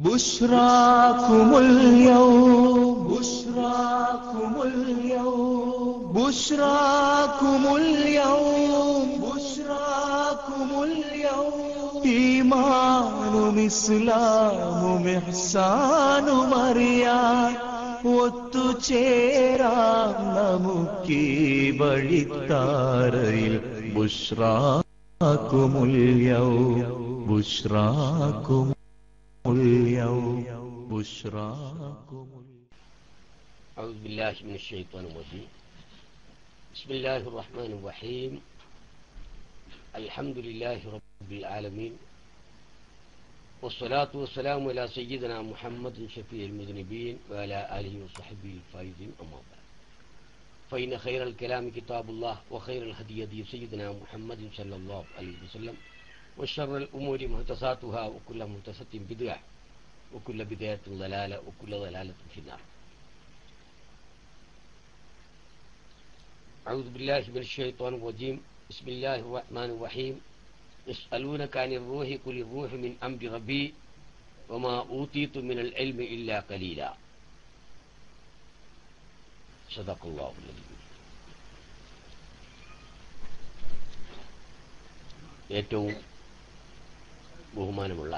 بشراكم اليوم بشراكم اليوم بشراكم اليوم بشراكم اليوم إيمان إسلام إحسان مريان ഒത്തുചേരാം നമുക്കീ വഴിത്താരയിൽ ബുഷ്രാക്കുമുല്യൗ ബുഷ്രാക്കും اليوم بشراكم أعوذ بالله من الشيطان الرجيم. بسم الله الرحمن الرحيم. الحمد لله رب العالمين. والصلاة والسلام على سيدنا محمد شفيع المذنبين وعلى آله وصحبه الفائزين أما بعد. فإن خير الكلام كتاب الله وخير الهدي هدي سيدنا محمد صلى الله عليه وسلم وشر الأمور محدثاتها وكل محدثة بدعة. وكل بدعة ضلالة وكل ضلالة في النار أعوذ بالله من الشيطان الرجيم بسم الله الرحمن الرحيم يسألونك عن الروح قل الروح من أمر ربي وما أوتيت من العلم إلا قليلا صدق الله العظيم ഏറ്റവും ബഹുമാനമുള്ള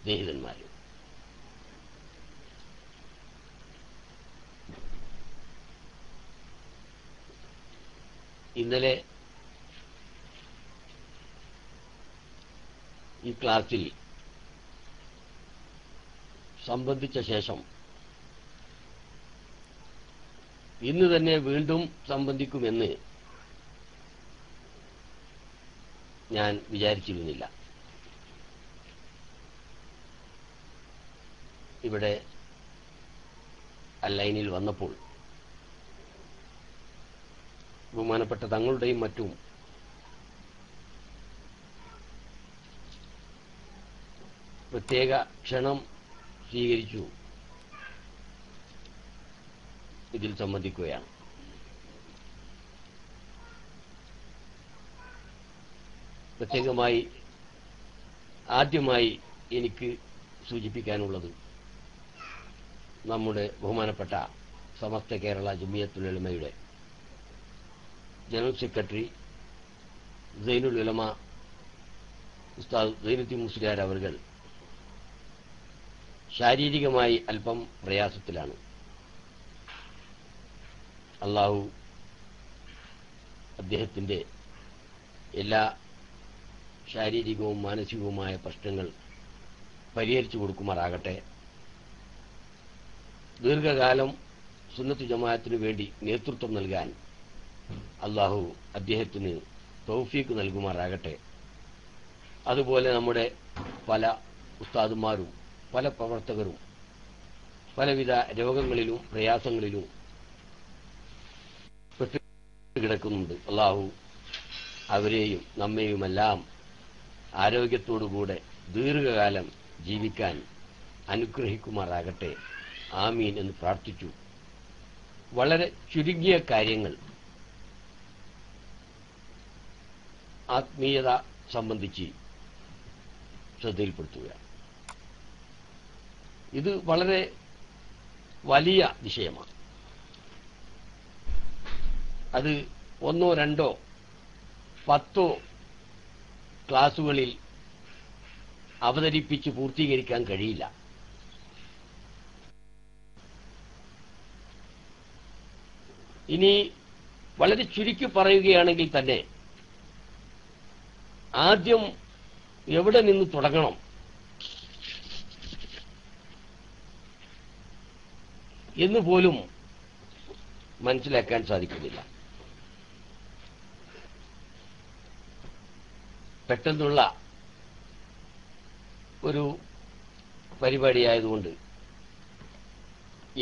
സ്നേഹിതന്മാരെ ഇന്നലെ ഈ ക്ലാസിൽ സംബന്ധിച്ച ശേഷം ഇന്ന് തന്നെ വീണ്ടും സംബന്ധിക്കുമെന്ന് ഞാൻ വിചാരിച്ചിരുന്നില്ല. ഇവിടെ അല്ലൈനിൽ വന്നപ്പോൾ ബഹുമാനപ്പെട്ട തങ്ങളുടെയും മറ്റും പ്രത്യേക ക്ഷണം സ്വീകരിച്ചു. ഇതിൽ സംബന്ധിക്കുകയാണ്. പ്രത്യേകമായി ആദ്യമായി എനിക്ക് സൂചിപ്പിക്കാനുള്ളത് നമ്മുടെ ബഹുമാനപ്പെട്ട സമസ്ത കേരള ജുമിയത്തുലമയുടെ ജനറൽ സെക്രട്ടറി സൈനുൽ ഉലമ ഉസ്താദ് സൈനുദ്ദീൻ മുസ്ലിയാർ അവർ ശാരീരികമായി അല്പം പ്രയാസത്തിലാണ്. അള്ളാഹു അദ്ദേഹത്തിന്റെ എല്ലാ ശാരീരികവും മാനസികവുമായ പ്രശ്നങ്ങൾ പരിഹരിച്ചു കൊടുക്കുമാറാകട്ടെ. ദീർഘകാലം സുന്നത്ത് ജമാഅത്തിനു വേണ്ടി നേതൃത്വം നൽകാൻ അള്ളാഹു അദ്ദേഹത്തിന് തൗഫീക്ക് നൽകുമാറാകട്ടെ. അതുപോലെ നമ്മുടെ പല ഉസ്താദുമാരും പല പ്രവർത്തകരും പലവിധ രോഗങ്ങളിലും പ്രയാസങ്ങളിലും കിടക്കുന്നുണ്ട് അള്ളാഹു അവരെയും നമ്മെയുമെല്ലാം ആരോഗ്യത്തോടുകൂടെ ദീർഘകാലം ജീവിക്കാൻ അനുഗ്രഹിക്കുമാറാകട്ടെ. ആമീൻ എന്ന് പ്രാർത്ഥിച്ചു. വളരെ ചുരുങ്ങിയ കാര്യങ്ങൾ. ആത്മീയത സംബന്ധിച്ച് ശ്രദ്ധയിൽപ്പെടുത്തുക ഇത് വളരെ വലിയ വിഷയമാണ്. അത് ഒന്നോ രണ്ടോ പത്തോ ക്ലാസുകളിൽ അവതരിപ്പിച്ച് പൂർത്തീകരിക്കാൻ കഴിയില്ല. ഇനി വളരെ ചുരുക്കി പറയുകയാണെങ്കിൽ തന്നെ ആദ്യം എവിടെ നിന്ന് തുടങ്ങണം? എന്ന് പോലും മനസ്സിലാക്കാൻ സാധിക്കുന്നില്ല. പെട്ടെന്നുള്ള ഒരു പരിപാടിയായതുകൊണ്ട്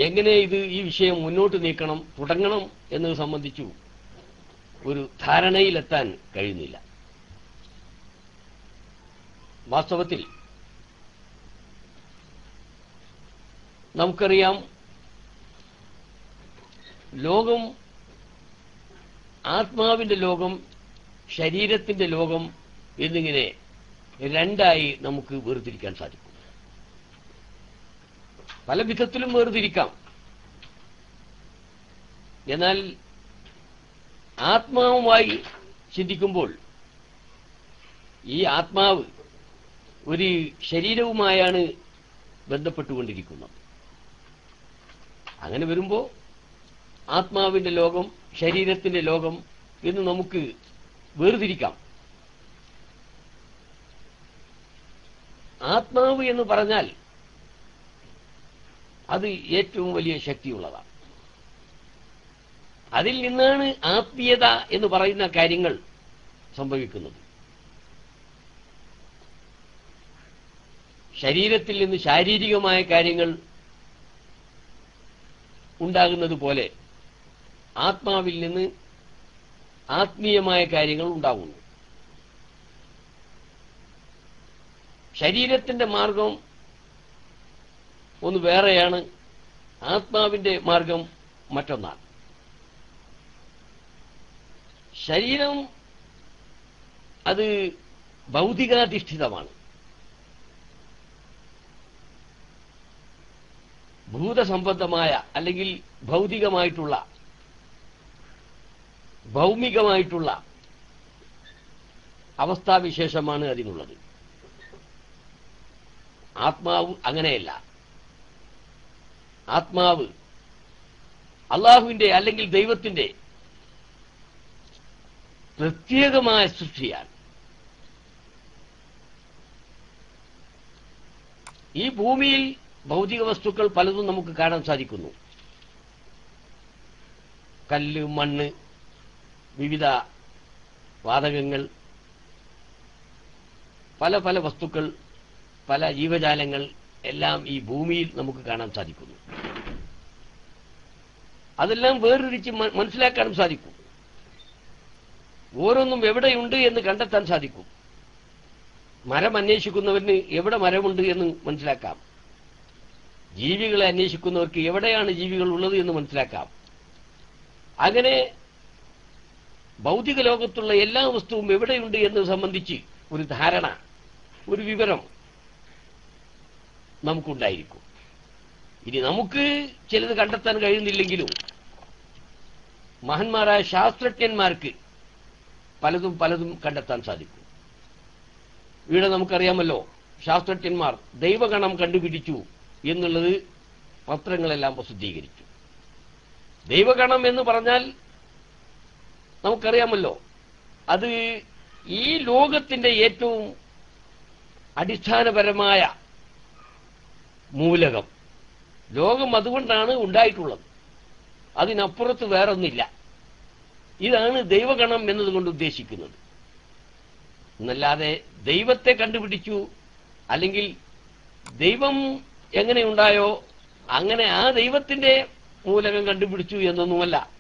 എങ്ങനെ ഇത് ഈ വിഷയം മുന്നോട്ട് നീക്കണം തുടങ്ങണം എന്നത് സംബന്ധിച്ചു ഒരു ധാരണയിലെത്താൻ കഴിയുന്നില്ല. വാസ്തവത്തിൽ നമുക്കറിയാം ലോകം ആത്മാവിന്റെ ലോകം ശരീരത്തിന്റെ ലോകം എന്നിങ്ങനെ രണ്ടായി നമുക്ക് വേർതിരിക്കാൻ സാധിക്കും. പല വിധത്തിലും വേർതിരിക്കാം. എന്നാൽ ആത്മാവുമായി ചിന്തിക്കുമ്പോൾ ഈ ആത്മാവ് ഒരു ശരീരവുമായാണ് ബന്ധപ്പെട്ടുകൊണ്ടിരിക്കുന്നത്. അങ്ങനെ വരുമ്പോൾ ആത്മാവിന്റെ ലോകം ശരീരത്തിന്റെ ലോകം എന്ന് നമുക്ക് വേർതിരിക്കാം. ആത്മാവ് എന്ന് പറഞ്ഞാൽ അത് ഏറ്റവും വലിയ ശക്തിയുള്ളതാണ്. അതിൽ നിന്നാണ് ആത്മീയത എന്ന് പറയുന്ന കാര്യങ്ങൾ സംഭവിക്കുന്നത്. ശരീരത്തിൽ നിന്ന് ശാരീരികമായ കാര്യങ്ങൾ ഉണ്ടാകുന്നത് പോലെ ആത്മാവിൽ നിന്ന് ആത്മീയമായ കാര്യങ്ങൾ ഉണ്ടാകുന്നു ശരീരത്തിന്റെ മാർഗം ഒന്ന് വേറെയാണ്. ആത്മാവിന്റെ മാർഗം മറ്റൊന്നാണ്. ശരീരം അത് ഭൗതികാധിഷ്ഠിതമാണ്. ഭൂതസംബന്ധമായ അല്ലെങ്കിൽ ഭൗതികമായിട്ടുള്ള ഭൗമികമായിട്ടുള്ള അവസ്ഥാവിശേഷമാണ് അതിനുള്ളത്. ആത്മാവ് അങ്ങനെയല്ല. ആത്മാവ്. അള്ളാഹുവിന്റെ അല്ലെങ്കിൽ ദൈവത്തിന്റെ പ്രത്യേകമായ സൃഷ്ടിയാണ്. ഈ ഭൂമിയിൽ ഭൗതിക വസ്തുക്കൾ പലതും നമുക്ക് കാണാൻ സാധിക്കുന്നു. കല്ല് മണ്ണ് വിവിധ വാതകങ്ങൾ പല പല വസ്തുക്കൾ പല ജീവജാലങ്ങൾ എല്ലാം ഈ ഭൂമിയിൽ നമുക്ക് കാണാൻ സാധിക്കുന്നു. അതെല്ലാം വേർതിരിച്ച് മ- മനസ്സിലാക്കാനും സാധിക്കും. ഓരോന്നും എവിടെയുണ്ട് എന്ന് കണ്ടെത്താൻ സാധിക്കും. മരം അന്വേഷിക്കുന്നവന് എവിടെ മരമുണ്ട് എന്ന് മനസ്സിലാക്കാം. ജീവികളെ അന്വേഷിക്കുന്നവർക്ക് എവിടെയാണ് ജീവികൾ ഉള്ളത് എന്ന് മനസ്സിലാക്കാം. അങ്ങനെ ഭൗതിക ലോകത്തുള്ള എല്ലാ വസ്തുവും എവിടെയുണ്ട് എന്ന് സംബന്ധിച്ച് ഒരു ധാരണ ഒരു വിവരം നമുക്കുണ്ടായിരിക്കും. ഇനി നമുക്ക് ചിലത് കണ്ടെത്താൻ കഴിയുന്നില്ലെങ്കിലും മഹന്മാരായ ശാസ്ത്രജ്ഞന്മാർക്ക് പലതും പലതും കണ്ടെത്താൻ സാധിക്കും. ഇവിടെ നമുക്കറിയാമല്ലോ ശാസ്ത്രജ്ഞന്മാർ ദൈവഗണം കണ്ടുപിടിച്ചു എന്നുള്ളത് പത്രങ്ങളെല്ലാം പ്രസിദ്ധീകരിച്ചു. ദൈവഗണം എന്ന് പറഞ്ഞാൽ നമുക്കറിയാമല്ലോ അത് ഈ ലോകത്തിന്റെ ഏറ്റവും അടിസ്ഥാനപരമായ മൂലകം. ലോകം അതുകൊണ്ടാണ് ഉണ്ടായിട്ടുള്ളത്. അതിനപ്പുറത്ത് വേറൊന്നില്ല. ഇതാണ് ദൈവഗണം എന്നതുകൊണ്ട് ഉദ്ദേശിക്കുന്നത്. എന്നല്ലാതെ ദൈവത്തെ കണ്ടുപിടിച്ചു അല്ലെങ്കിൽ ദൈവം എങ്ങനെയുണ്ടായോ അങ്ങനെ ആ ദൈവത്തിന്റെ മൂലകം കണ്ടുപിടിച്ചു എന്നൊന്നുമല്ല.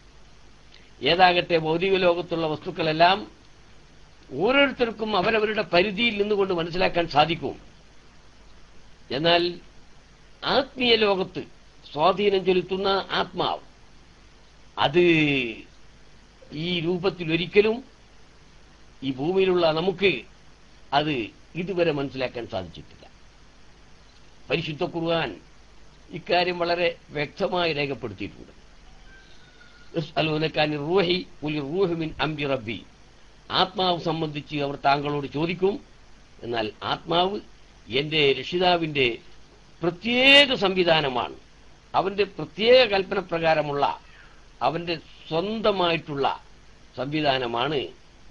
ഏതാകട്ടെ ഭൗതിക ലോകത്തുള്ള വസ്തുക്കളെല്ലാം ഓരോരുത്തർക്കും അവരവരുടെ പരിധിയിൽ നിന്നുകൊണ്ട് മനസ്സിലാക്കാൻ സാധിക്കും. എന്നാൽ ആത്മീയ ലോകത്ത് സ്വാധീനം ചെലുത്തുന്ന ആത്മാവ്. അത് ഈ രൂപത്തിൽ ഒരിക്കലും ഈ ഭൂമിയിലുള്ള നമുക്ക് അത് ഇതുവരെ മനസ്സിലാക്കാൻ സാധിച്ചിട്ടില്ല. പരിശുദ്ധ ഖുർആൻ ഇക്കാര്യം വളരെ വ്യക്തമായി രേഖപ്പെടുത്തിയിട്ടുണ്ട്. റൂഹി അംരി റബ്ബി. ആത്മാവ് സംബന്ധിച്ച് അവർ താങ്കളോട് ചോദിക്കും എന്നാൽ ആത്മാവ് എന്റെ രക്ഷിതാവിന്റെ പ്രത്യേക സംവിധാനമാണ്. അവന്റെ പ്രത്യേക കൽപ്പന പ്രകാരമുള്ള അവന്റെ സ്വന്തമായിട്ടുള്ള സംവിധാനമാണ്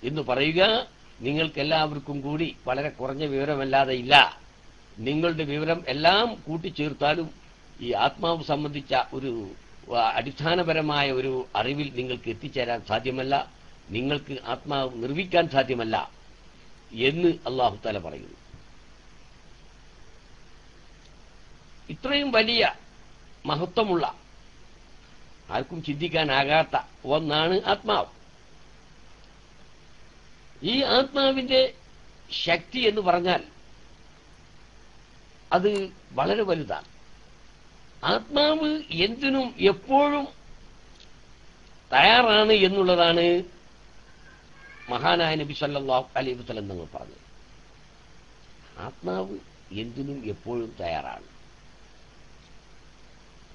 എന്ന് പറയുക നിങ്ങൾക്കെല്ലാവർക്കും കൂടി വളരെ കുറഞ്ഞ വിവരമല്ലാതെ ഇല്ല. നിങ്ങളുടെ വിവരം എല്ലാം കൂട്ടിച്ചേർത്താലും ഈ ആത്മാവ് സംബന്ധിച്ച ഒരു അടിസ്ഥാനപരമായ ഒരു അറിവിൽ നിങ്ങൾക്ക് എത്തിച്ചേരാൻ സാധ്യമല്ല. നിങ്ങൾക്ക് ആത്മാവ് നിർവിക്കാൻ സാധ്യമല്ല എന്ന് അള്ളാഹു താല പറയുന്നു. ഇത്രയും വലിയ മഹത്വമുള്ള ആർക്കും ചിന്തിക്കാനാകാത്ത ഒന്നാണ് ആത്മാവ്. ഈ ആത്മാവിന്റെ ശക്തി എന്ന് പറഞ്ഞാൽ അത് വളരെ വലുതാണ്. ആത്മാവ് എന്തിനും എപ്പോഴും തയ്യാറാണ് എന്നുള്ളതാണ് മഹാനായ നബി സല്ലാ വസല്ലം തങ്ങൾ പറഞ്ഞത്. ആത്മാവ് എന്തിനും എപ്പോഴും തയ്യാറാണ്.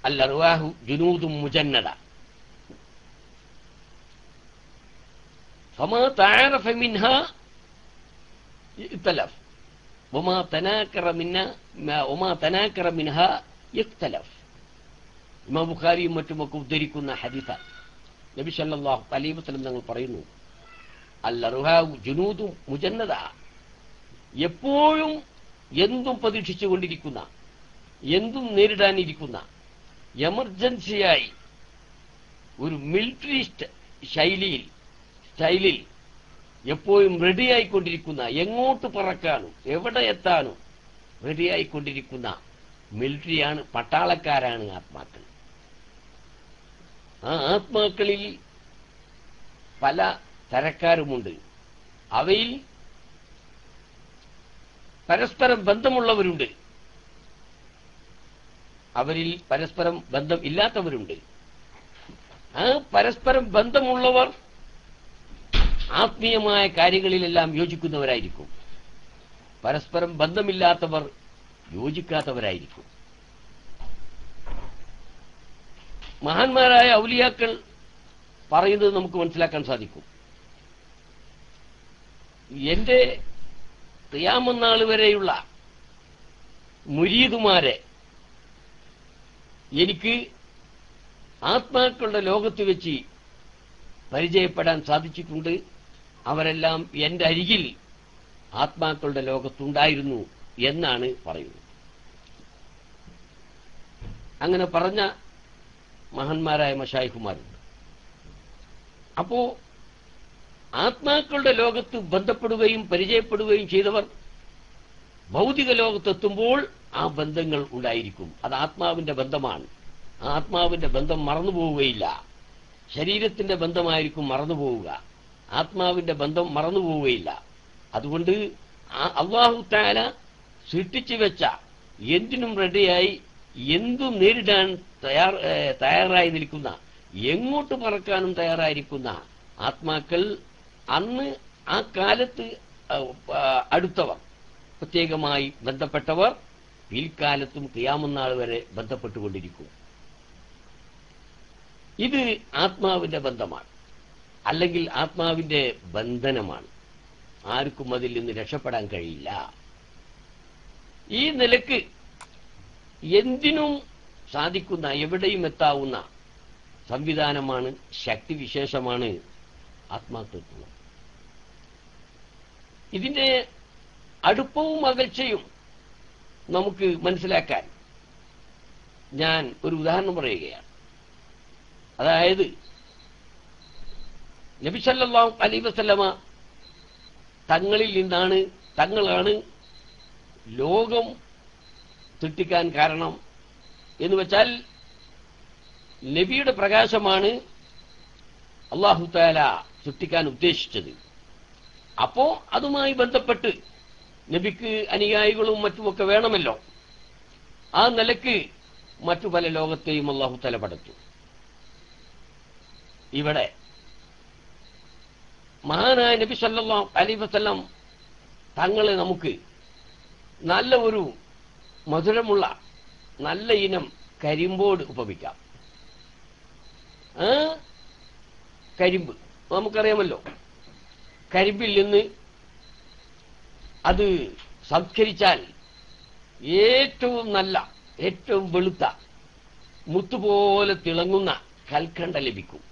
അല്ലറുവാഹു ജുനൂദും മുജന്നദ فما تعرف منها ائتلف وما تناكر منها ما وما تناكر منها يختلف ഇമാം ബുഖാരിയും മറ്റുമൊക്കെ ഉദ്ധരിക്കുന്ന ഹദീസ നബി സല്ലല്ലാഹു അലൈഹി വസല്ലം തങ്ങൾ പറയുന്നു അല്ലറുഹാവു ജുനൂദും മുജന്നദ എപ്പോഴും എന്തും പ്രതീക്ഷിച്ചുകൊണ്ടിരിക്കുന്ന എന്തും നേരിടാനിരിക്കുന്ന എമർജൻസിയായി. ഒരു മിലിറ്ററി ശൈലിയിൽ സ്റ്റൈലിൽ എപ്പോഴും റെഡിയായിക്കൊണ്ടിരിക്കുന്ന എങ്ങോട്ട് പറക്കാനും എവിടെ എത്താനും റെഡിയായിക്കൊണ്ടിരിക്കുന്ന മിലിറ്ററിയാണ് പട്ടാളക്കാരാണ് ആത്മാക്കൾ. ആ ആത്മാക്കളിൽ പല തരക്കാരുമുണ്ട്. അവയിൽ പരസ്പരം ബന്ധമുള്ളവരുണ്ട്. അവരിൽ പരസ്പരം ബന്ധം ഇല്ലാത്തവരുണ്ട്. ആ പരസ്പരം ബന്ധമുള്ളവർ ആത്മീയമായ കാര്യങ്ങളിലെല്ലാം യോജിക്കുന്നവരായിരിക്കും. പരസ്പരം ബന്ധമില്ലാത്തവർ യോജിക്കാത്തവരായിരിക്കും. മഹാന്മാരായ ഔലിയാക്കൾ പറയുന്നത് നമുക്ക് മനസ്സിലാക്കാൻ സാധിക്കും. എന്റെ ക്രിയാമനാൾ വരെയുള്ള മുരീദുമാരെ എനിക്ക് ആത്മാക്കളുടെ ലോകത്ത് വെച്ച് പരിചയപ്പെടാൻ സാധിച്ചിട്ടുണ്ട്. അവരെല്ലാം എന്റെ അരികിൽ ആത്മാക്കളുടെ ലോകത്തുണ്ടായിരുന്നു എന്നാണ് പറയുന്നത്. അങ്ങനെ പറഞ്ഞ മഹാന്മാരായ മഷായിഹുമാരുണ്ട്. അപ്പോ ആത്മാക്കളുടെ ലോകത്ത് ബന്ധപ്പെടുകയും പരിചയപ്പെടുകയും ചെയ്തവർ ഭൗതിക ലോകത്തെത്തുമ്പോൾ ആ ബന്ധങ്ങൾ ഉണ്ടായിരിക്കും. അത് ആത്മാവിന്റെ ബന്ധമാണ്. ആത്മാവിന്റെ ബന്ധം മറന്നുപോവുകയില്ല ശരീരത്തിന്റെ ബന്ധമായിരിക്കും മറന്നുപോവുക ആത്മാവിന്റെ ബന്ധം മറന്നുപോവുകയില്ല അതുകൊണ്ട് അള്ളാഹു താല സൃഷ്ടിച്ചു വെച്ച എന്തിനും റെഡിയായി എന്തും നേരിടാൻ തയ്യാറായി നിൽക്കുന്ന എങ്ങോട്ട് പറക്കാനും തയ്യാറായിരിക്കുന്ന ആത്മാക്കൾ അന്ന് ആ കാലത്ത് അടുത്തവർ പ്രത്യേകമായി ബന്ധപ്പെട്ടവർ പിൽക്കാലത്തും ക്രിയാമനാൾ വരെ ബന്ധപ്പെട്ടുകൊണ്ടിരിക്കും. ഇത് ആത്മാവിന്റെ ബന്ധമാണ്. അല്ലെങ്കിൽ ആത്മാവിന്റെ ബന്ധനമാണ്. ആർക്കും അതിൽ നിന്ന് രക്ഷപ്പെടാൻ കഴിയില്ല. ഈ നിലയ്ക്ക് എന്തിനും സാധിക്കുന്ന എവിടെയും എത്താവുന്ന സംവിധാനമാണ് ശക്തിവിശേഷമാണ് ആത്മാതത്വം ഇതിന്റെ അടുപ്പവും അകൽച്ചയും നമുക്ക് മനസ്സിലാക്കാൻ ഞാൻ ഒരു ഉദാഹരണം പറയുകയാണ്. അതായത് നബിസല്ലാഹു അലൈ വസ്ലമ തങ്ങളിൽ നിന്നാണ് തങ്ങളാണ് ലോകം തെട്ടിക്കാൻ കാരണം എന്ന് വെച്ചാൽ നബിയുടെ പ്രകാശമാണ് അള്ളാഹുത്താല സൃഷ്ടിക്കാൻ ഉദ്ദേശിച്ചത്. അപ്പോ അതുമായി ബന്ധപ്പെട്ട് നബിക്ക് അനുയായികളും മറ്റുമൊക്കെ വേണമല്ലോ. ആ നിലയ്ക്ക് മറ്റു പല ലോകത്തെയും അള്ളാഹു തലപ്പെടുത്തു ഇവിടെ മഹാനായ നബി സല്ലാ അലി വസല്ലം തങ്ങളെ നമുക്ക് നല്ല ഒരു മധുരമുള്ള നല്ല ഇനം കരിമ്പോട് ഉപമിക്കാം. കരിമ്പ്. നമുക്കറിയാമല്ലോ. കരിമ്പിൽ നിന്ന് അത് സംസ്കരിച്ചാൽ ഏറ്റവും നല്ല ഏറ്റവും വെളുത്ത മുത്തുപോലെ തിളങ്ങുന്ന കൽക്കണ്ട ലഭിക്കും.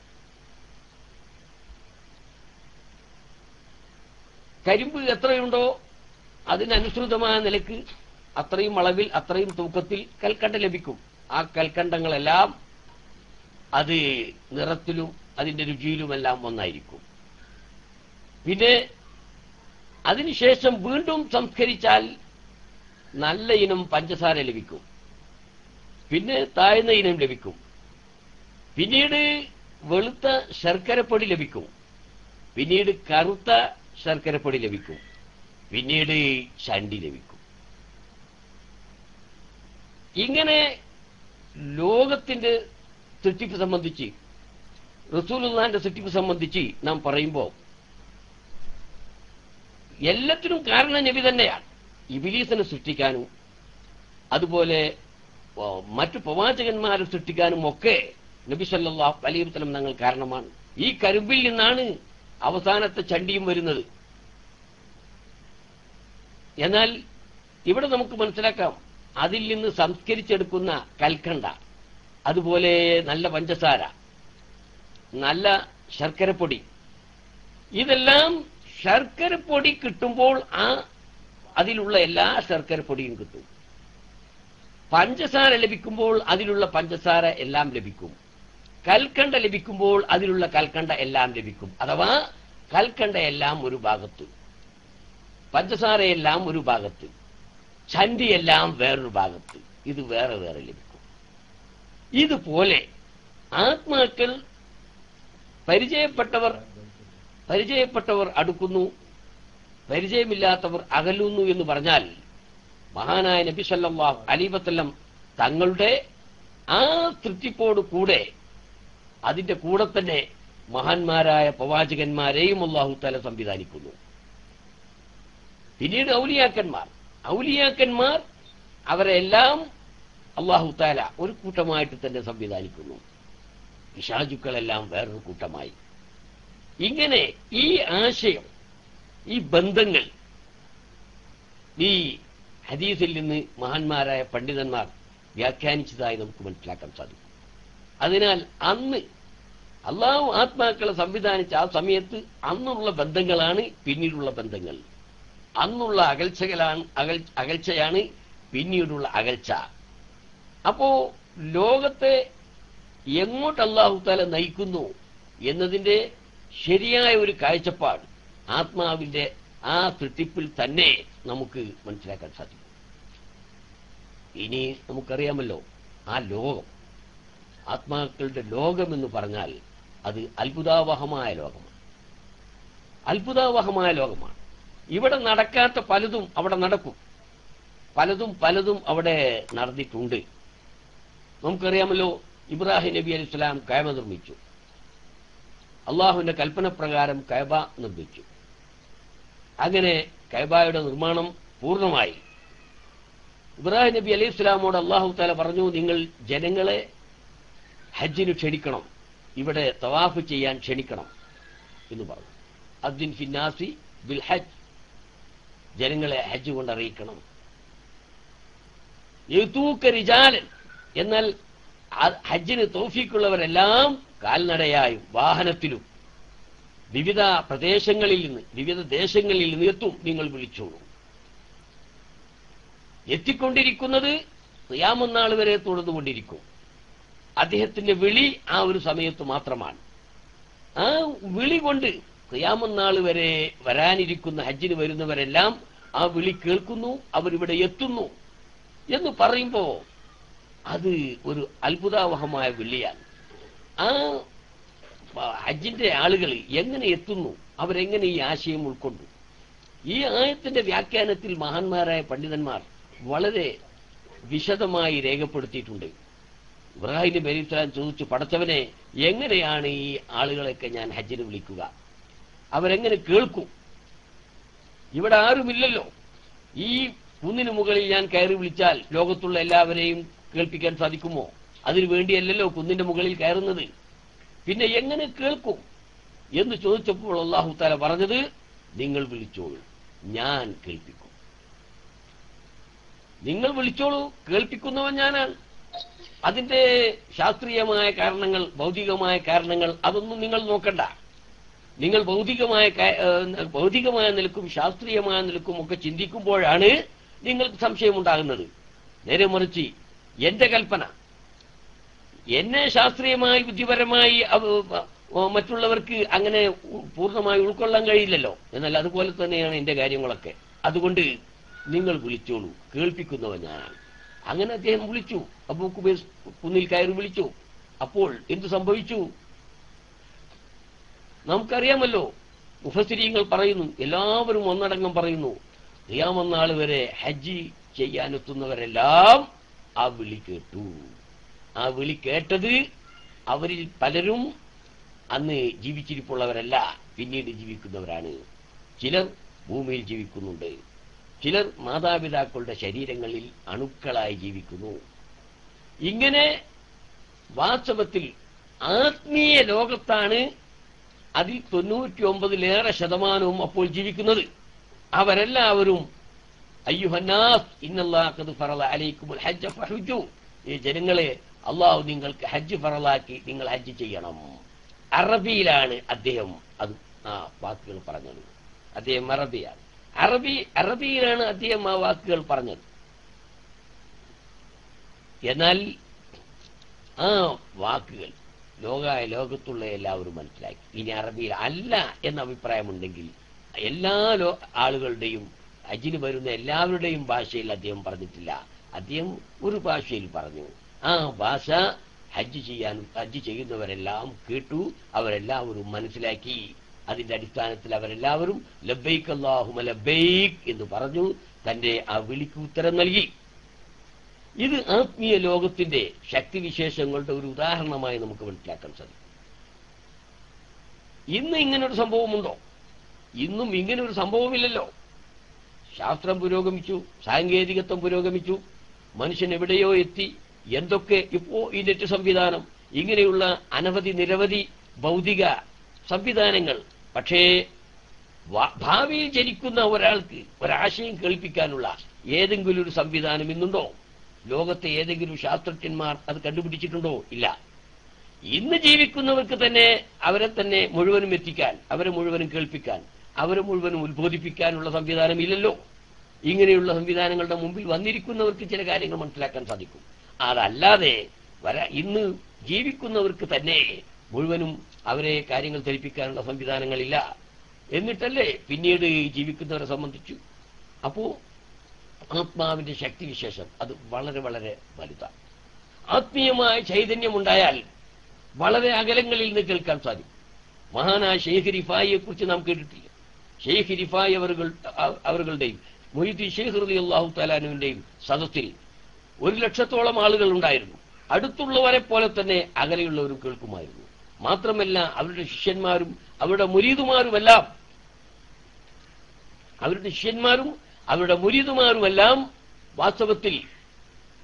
കരിമ്പ് എത്രയുണ്ടോ അതിനനുസൃതമായ നിലയ്ക്ക് അത്രയും അളവിൽ അത്രയും തൂക്കത്തിൽ കൽക്കണ്ട ലഭിക്കും. ആ കൽക്കണ്ടങ്ങളെല്ലാം അത് നിറത്തിലും അതിന്റെ രുചിയിലുമെല്ലാം ഒന്നായിരിക്കും. പിന്നെ അതിനുശേഷം വീണ്ടും സംസ്കരിച്ചാൽ നല്ല ഇനം പഞ്ചസാര ലഭിക്കും. പിന്നെ താഴ്ന്ന ഇനം ലഭിക്കും. പിന്നീട് വെളുത്ത ശർക്കരപ്പൊടി ലഭിക്കും. പിന്നീട് കറുത്ത ശർക്കരപ്പൊടി ലഭിക്കും. പിന്നീട് ചണ്ടി ലഭിക്കും. ഇങ്ങനെ ലോകത്തിന്റെ സൃഷ്ടിപ്പ് സംബന്ധിച്ച് റസൂൽ സൃഷ്ടിപ്പ് സംബന്ധിച്ച് നാം പറയുമ്പോൾ എല്ലാത്തിനും കാരണം നബി തന്നെയാണ്. ഇബിലീസിനെ സൃഷ്ടിക്കാനും അതുപോലെ മറ്റു പ്രവാചകന്മാരെ സൃഷ്ടിക്കാനും ഒക്കെ നബി സല്ലല്ലാഹു അലൈഹി വസ്ലം തങ്ങൾ കാരണമാണ്. ഈ കരുമ്പിൽ നിന്നാണ് അവസാനത്തെ ചണ്ടിയും വരുന്നത്. എന്നാൽ ഇവിടെ നമുക്ക് മനസ്സിലാക്കാം. അതിൽ നിന്ന് സംസ്കരിച്ചെടുക്കുന്ന കൽക്കണ്ട അതുപോലെ നല്ല പഞ്ചസാര നല്ല ശർക്കരപ്പൊടി ഇതെല്ലാം ശർക്കരപ്പൊടി കിട്ടുമ്പോൾ ആ അതിലുള്ള എല്ലാ ശർക്കര പൊടിയും കിട്ടും. പഞ്ചസാര ലഭിക്കുമ്പോൾ അതിലുള്ള പഞ്ചസാര എല്ലാം ലഭിക്കും. കൽക്കണ്ട ലഭിക്കുമ്പോൾ അതിലുള്ള കൽക്കണ്ട എല്ലാം ലഭിക്കും. അഥവാ കൽക്കണ്ട എല്ലാം ഒരു ഭാഗത്ത്. പഞ്ചസാരയെല്ലാം ഒരു ഭാഗത്ത്. ചണ്ടിയെല്ലാം വേറൊരു ഭാഗത്ത്. ഇത് വേറെ വേറെ ലഭിക്കും. ഇതുപോലെ ആത്മാക്കൾ പരിചയപ്പെട്ടവർ പരിചയപ്പെട്ടവർ അടുക്കുന്നു പരിചയമില്ലാത്തവർ അകലുന്നു എന്ന് പറഞ്ഞാൽ മഹാനായ നബി സല്ലല്ലാഹു അലൈഹി വസല്ലം തങ്ങളുടെ ആ തൃപ്തിപ്പോട് കൂടെ അതിന്റെ കൂടെ തന്നെ മഹാന്മാരായ പ്രവാചകന്മാരെയും അള്ളാഹു തല സംവിധാനിക്കുന്നു. പിന്നീട് ഔലിയാക്കന്മാർ. ഔലിയാക്കന്മാർ അവരെല്ലാം അള്ളാഹു താല ഒരു കൂട്ടമായിട്ട് തന്നെ സംവിധാനിക്കുന്നു. പിശാചുക്കളെല്ലാം വേറൊരു കൂട്ടമായി. ഇങ്ങനെ ഈ ആശയം ഈ ബന്ധങ്ങൾ ഈ ഹദീസിൽ നിന്ന് മഹാന്മാരായ പണ്ഡിതന്മാർ വ്യാഖ്യാനിച്ചതായി നമുക്ക് മനസ്സിലാക്കാൻ സാധിക്കും. അതിനാൽ അന്ന് അള്ളാഹു ആത്മാക്കളെ സംവിധാനിച്ച ആ സമയത്ത് അന്നുള്ള ബന്ധങ്ങളാണ് പിന്നീടുള്ള ബന്ധങ്ങൾ. അന്നുള്ള അകൽച്ചകളാണ് അകൽ അകൽച്ചയാണ് പിന്നീടുള്ള അകൽച്ച. അപ്പോ ലോകത്തെ എങ്ങോട്ട് അള്ളാഹു താല നയിക്കുന്നു എന്നതിന്റെ ശരിയായ ഒരു കാഴ്ചപ്പാട് ആത്മാവിന്റെ ആ സൃഷ്ടിപ്പിൽ തന്നെ നമുക്ക് മനസ്സിലാക്കാൻ സാധിക്കും. ഇനി നമുക്കറിയാമല്ലോ ആ ലോകം ആത്മാക്കളുടെ ലോകം എന്ന് പറഞ്ഞാൽ അത് അത്ഭുതാവഹമായ ലോകമാണ്. അത്ഭുതാവഹമായ ലോകമാണ്. ഇവിടെ നടക്കാത്ത പലതും അവിടെ നടക്കും. പലതും പലതും അവിടെ നടന്നിട്ടുണ്ട്. നമുക്കറിയാമല്ലോ ഇബ്രാഹിം നബി അലൈഹി സ്വലാം കയമ നിർമ്മിച്ചു. അള്ളാഹുവിന്റെ കൽപ്പന പ്രകാരം കൈബ നിർമ്മിച്ചു അങ്ങനെ കൈബായുടെ നിർമ്മാണം പൂർണമായി. ഇബ്രാഹിം നബി അലൈഹി സ്വലാമോട് അള്ളാഹു താല പറഞ്ഞു നിങ്ങൾ ജനങ്ങളെ ഹജ്ജിന് ക്ഷണിക്കണം. ഇവിടെ തവാഫ് ചെയ്യാൻ ക്ഷണിക്കണം. എന്ന് പറഞ്ഞു. അദ്ദിൻ ഫിന്നാസി ബിൽ ഹജ്ജ്. ജനങ്ങളെ ഹജ്ജ് കൊണ്ട് അറിയിക്കണം. എന്നാൽ ഹജ്ജിന് തൗഫീക്കുള്ളവരെല്ലാം കാൽനടയായും വാഹനത്തിലും വിവിധ പ്രദേശങ്ങളിൽ നിന്ന് വിവിധ ദേശങ്ങളിൽ നിന്ന് എത്തും നിങ്ങൾ വിളിച്ചോളൂ. എത്തിക്കൊണ്ടിരിക്കുന്നത് ഖിയാമന്നാൾ വരെ തുടർന്നുകൊണ്ടിരിക്കും. അദ്ദേഹത്തിന്റെ വിളി ആ ഒരു സമയത്ത് മാത്രമാണ്. ആ വിളി കൊണ്ട് ഖിയാമന്നാൾ വരെ വരാനിരിക്കുന്ന ഹജ്ജിന് വരുന്നവരെല്ലാം ആ വിളി കേൾക്കുന്നു അവരിവിടെ എത്തുന്നു എന്ന് പറയുമ്പോ അത് ഒരു അത്ഭുതാവഹമായ വിളിയാണ്. ആ ഹജ്ജിന്റെ ആളുകൾ എങ്ങനെ എത്തുന്നു? അവരെങ്ങനെ ഈ ആശയം ഉൾക്കൊണ്ടു? ഈ ആയത്തിന്റെ വ്യാഖ്യാനത്തിൽ മഹാന്മാരായ പണ്ഡിതന്മാർ വളരെ വിശദമായി രേഖപ്പെടുത്തിയിട്ടുണ്ട്. ഇബ്രാഹിം ബലിത്താൻ ചോദിച്ചു പടച്ചവനെ എങ്ങനെയാണ് ഈ ആളുകളെയൊക്കെ ഞാൻ ഹജ്ജിന് വിളിക്കുക? അവരെങ്ങനെ കേൾക്കും? ഇവിടെ ആരുമില്ലല്ലോ. ഈ കുന്നിന് മുകളിൽ ഞാൻ കയറി വിളിച്ചാൽ ലോകത്തുള്ള എല്ലാവരെയും കേൾപ്പിക്കാൻ സാധിക്കുമോ? അതിനു വേണ്ടിയല്ലല്ലോ കുന്നിന്റെ മുകളിൽ കയറുന്നത്. പിന്നെ എങ്ങനെ കേൾക്കും? എന്ന് ചോദിച്ചപ്പോൾ അള്ളാഹു താല പറഞ്ഞത് നിങ്ങൾ വിളിച്ചോളൂ ഞാൻ കേൾപ്പിക്കും. നിങ്ങൾ വിളിച്ചോളൂ കേൾപ്പിക്കുന്നവൻ ഞാനാണ്. അതിന്റെ ശാസ്ത്രീയമായ കാരണങ്ങൾ ഭൗതികമായ കാരണങ്ങൾ അതൊന്നും നിങ്ങൾ നോക്കണ്ട. നിങ്ങൾ ഭൗതികമായ ഭൗതികമായ നിലക്കും ശാസ്ത്രീയമായ നിലക്കും ഒക്കെ ചിന്തിക്കുമ്പോഴാണ് നിങ്ങൾക്ക് സംശയമുണ്ടാകുന്നത്. നേരെ മറിച്ച് എന്റെ കൽപ്പന എന്നെ ശാസ്ത്രീയമായി ബുദ്ധിപരമായി മറ്റുള്ളവർക്ക് അങ്ങനെ പൂർണമായി ഉൾക്കൊള്ളാൻ കഴിയില്ലല്ലോ. എന്നാൽ അതുപോലെ തന്നെയാണ് എന്റെ കാര്യങ്ങളൊക്കെ. അതുകൊണ്ട് നിങ്ങൾ വിളിച്ചോളൂ. കേൾപ്പിക്കുന്നവൻ ഞാനാണ് അങ്ങനെ അദ്ദേഹം വിളിച്ചു. അബൂ കുബേസ് കുന്നിൽ കയറി വിളിച്ചു. അപ്പോൾ എന്തു സംഭവിച്ചു? നമുക്കറിയാമല്ലോ മുഫസിരിയങ്ങൾ പറയുന്നു എല്ലാവരും ഒന്നടങ്കം പറയുന്നു ഖിയാമന്നാൾ വരെ ഹജ്ജ് ചെയ്യാനെത്തുന്നവരെല്ലാം ആ വിളി കേട്ടു. ആ വിളി കേട്ടത് അവരിൽ പലരും അന്ന് ജീവിച്ചിരിപ്പുള്ളവരല്ല പിന്നീട് ജീവിക്കുന്നവരാണ്. ചിലർ ഭൂമിയിൽ ജീവിക്കുന്നുണ്ട്. ചിലർ മാതാപിതാക്കളുടെ ശരീരങ്ങളിൽ അണുക്കളായി ജീവിക്കുന്നു. ഇങ്ങനെ വാസ്തവത്തിൽ ആത്മീയ ലോകത്താണ് അതിൽ തൊണ്ണൂറ്റി ഒമ്പതിലേറെ ശതമാനവും അപ്പോൾ ജീവിക്കുന്നത്. അവരെല്ലാവരും അയ്യുഹന്നാസ് ഇന്നല്ലാഖത് ഫറള അലൈക്കുമുൽ ഹജ്ജ ഫഹുജു. ഈ ജനങ്ങളെ അള്ളാഹു നിങ്ങൾക്ക് ഹജ്ജ് ഫറലാക്കി നിങ്ങൾ ഹജ്ജ് ചെയ്യണം. അറബിയിലാണ് അദ്ദേഹം അത് ആ വാക്കുകൾ പറഞ്ഞത്. അദ്ദേഹം അറബിയാണ്. അറബി അറബിയിലാണ് അദ്ദേഹം ആ വാക്കുകൾ പറഞ്ഞത്. എന്നാൽ ആ വാക്കുകൾ ലോക ലോകത്തുള്ള എല്ലാവരും മനസ്സിലാക്കി. ഇനി അറബിയിൽ അല്ല എന്ന അഭിപ്രായമുണ്ടെങ്കിൽ എല്ലാ ആളുകളുടെയും അജിന് വരുന്ന എല്ലാവരുടെയും ഭാഷയിൽ അദ്ദേഹം പറഞ്ഞിട്ടില്ല. അദ്ദേഹം ഒരു ഭാഷയിൽ പറഞ്ഞു. ആ ഭാഷ ഹജ്ജ് ചെയ്യാൻ ഹജ്ജ് ചെയ്യുന്നവരെല്ലാം കേട്ടു അവരെല്ലാവരും മനസ്സിലാക്കി. അതിന്റെ അടിസ്ഥാനത്തിൽ അവരെല്ലാവരും ലബൈക്ക് അള്ളാഹു ലബൈക്ക് എന്ന് പറഞ്ഞു തന്റെ ആ വിളിക്ക് ഉത്തരം നൽകി. ഇത് ആത്മീയ ലോകത്തിന്റെ ശക്തിവിശേഷങ്ങളുടെ ഒരു ഉദാഹരണമായി നമുക്ക് മനസ്സിലാക്കാൻ സാധിക്കും. ഇന്ന് ഇങ്ങനൊരു സംഭവമുണ്ടോ? ഇന്നും ഇങ്ങനൊരു സംഭവമില്ലല്ലോ. ശാസ്ത്രം പുരോഗമിച്ചു സാങ്കേതികത്വം പുരോഗമിച്ചു മനുഷ്യൻ എവിടെയോ എത്തി എന്തൊക്കെ ഇപ്പോ ഈ നെറ്റ് സംവിധാനം ഇങ്ങനെയുള്ള അനവധി നിരവധി ഭൗതിക സംവിധാനങ്ങൾ. പക്ഷേ ഭാവിയിൽ ജനിക്കുന്ന ഒരാൾക്ക് ഒരാശയം കേൾപ്പിക്കാനുള്ള ഏതെങ്കിലും ഒരു സംവിധാനം ഇന്നുണ്ടോ? ലോകത്തെ ഏതെങ്കിലും ശാസ്ത്രജ്ഞന്മാർ അത് കണ്ടുപിടിച്ചിട്ടുണ്ടോ? ഇല്ല. ഇന്ന് ജീവിക്കുന്നവർക്ക് തന്നെ അവരെ തന്നെ മുഴുവനും എത്തിക്കാൻ അവരെ മുഴുവനും കേൾപ്പിക്കാൻ അവരെ മുഴുവനും ഉത്ബോധിപ്പിക്കാനുള്ള സംവിധാനം ഇല്ലല്ലോ. ഇങ്ങനെയുള്ള സംവിധാനങ്ങളുടെ മുമ്പിൽ വന്നിരിക്കുന്നവർക്ക് ചില കാര്യങ്ങൾ മനസ്സിലാക്കാൻ സാധിക്കും. അതല്ലാതെ വര ഇന്ന് ജീവിക്കുന്നവർക്ക് തന്നെ മുഴുവനും അവരെ കാര്യങ്ങൾ ധരിപ്പിക്കാനുള്ള സംവിധാനങ്ങളില്ല. എന്നിട്ടല്ലേ പിന്നീട് ജീവിക്കുന്നവരെ സംബന്ധിച്ചു? അപ്പോ ആത്മാവിന്റെ ശക്തിവിശേഷം അത് വളരെ വളരെ വലുതാണ് ആത്മീയമായ ചൈതന്യമുണ്ടായാൽ വളരെ അകലങ്ങളിൽ നിന്ന് കേൾക്കാൻ സാധിക്കും. മഹാനായ ഷെയ്ഖ് റിഫായിയെ കുറിച്ച് നാം കേട്ടിട്ടില്ല. ഷെയ്ഖ് റിഫായി അവരുടെയും മൊയ്തി ഷെയ്ഖ് റലി അള്ളാഹു തലാനുവിന്റെയും സദസ്സിൽ ഒരു ലക്ഷത്തോളം ആളുകൾ ഉണ്ടായിരുന്നു അടുത്തുള്ളവരെ പോലെ തന്നെ അകലെയുള്ളവരും കേൾക്കുമായിരുന്നു. മാത്രമല്ല അവരുടെ ശിഷ്യന്മാരും അവരുടെ മുരീതുമാരുമെല്ലാം അവരുടെ ശിഷ്യന്മാരും അവരുടെ മുരീതുമാരുമെല്ലാം വാസ്തവത്തിൽ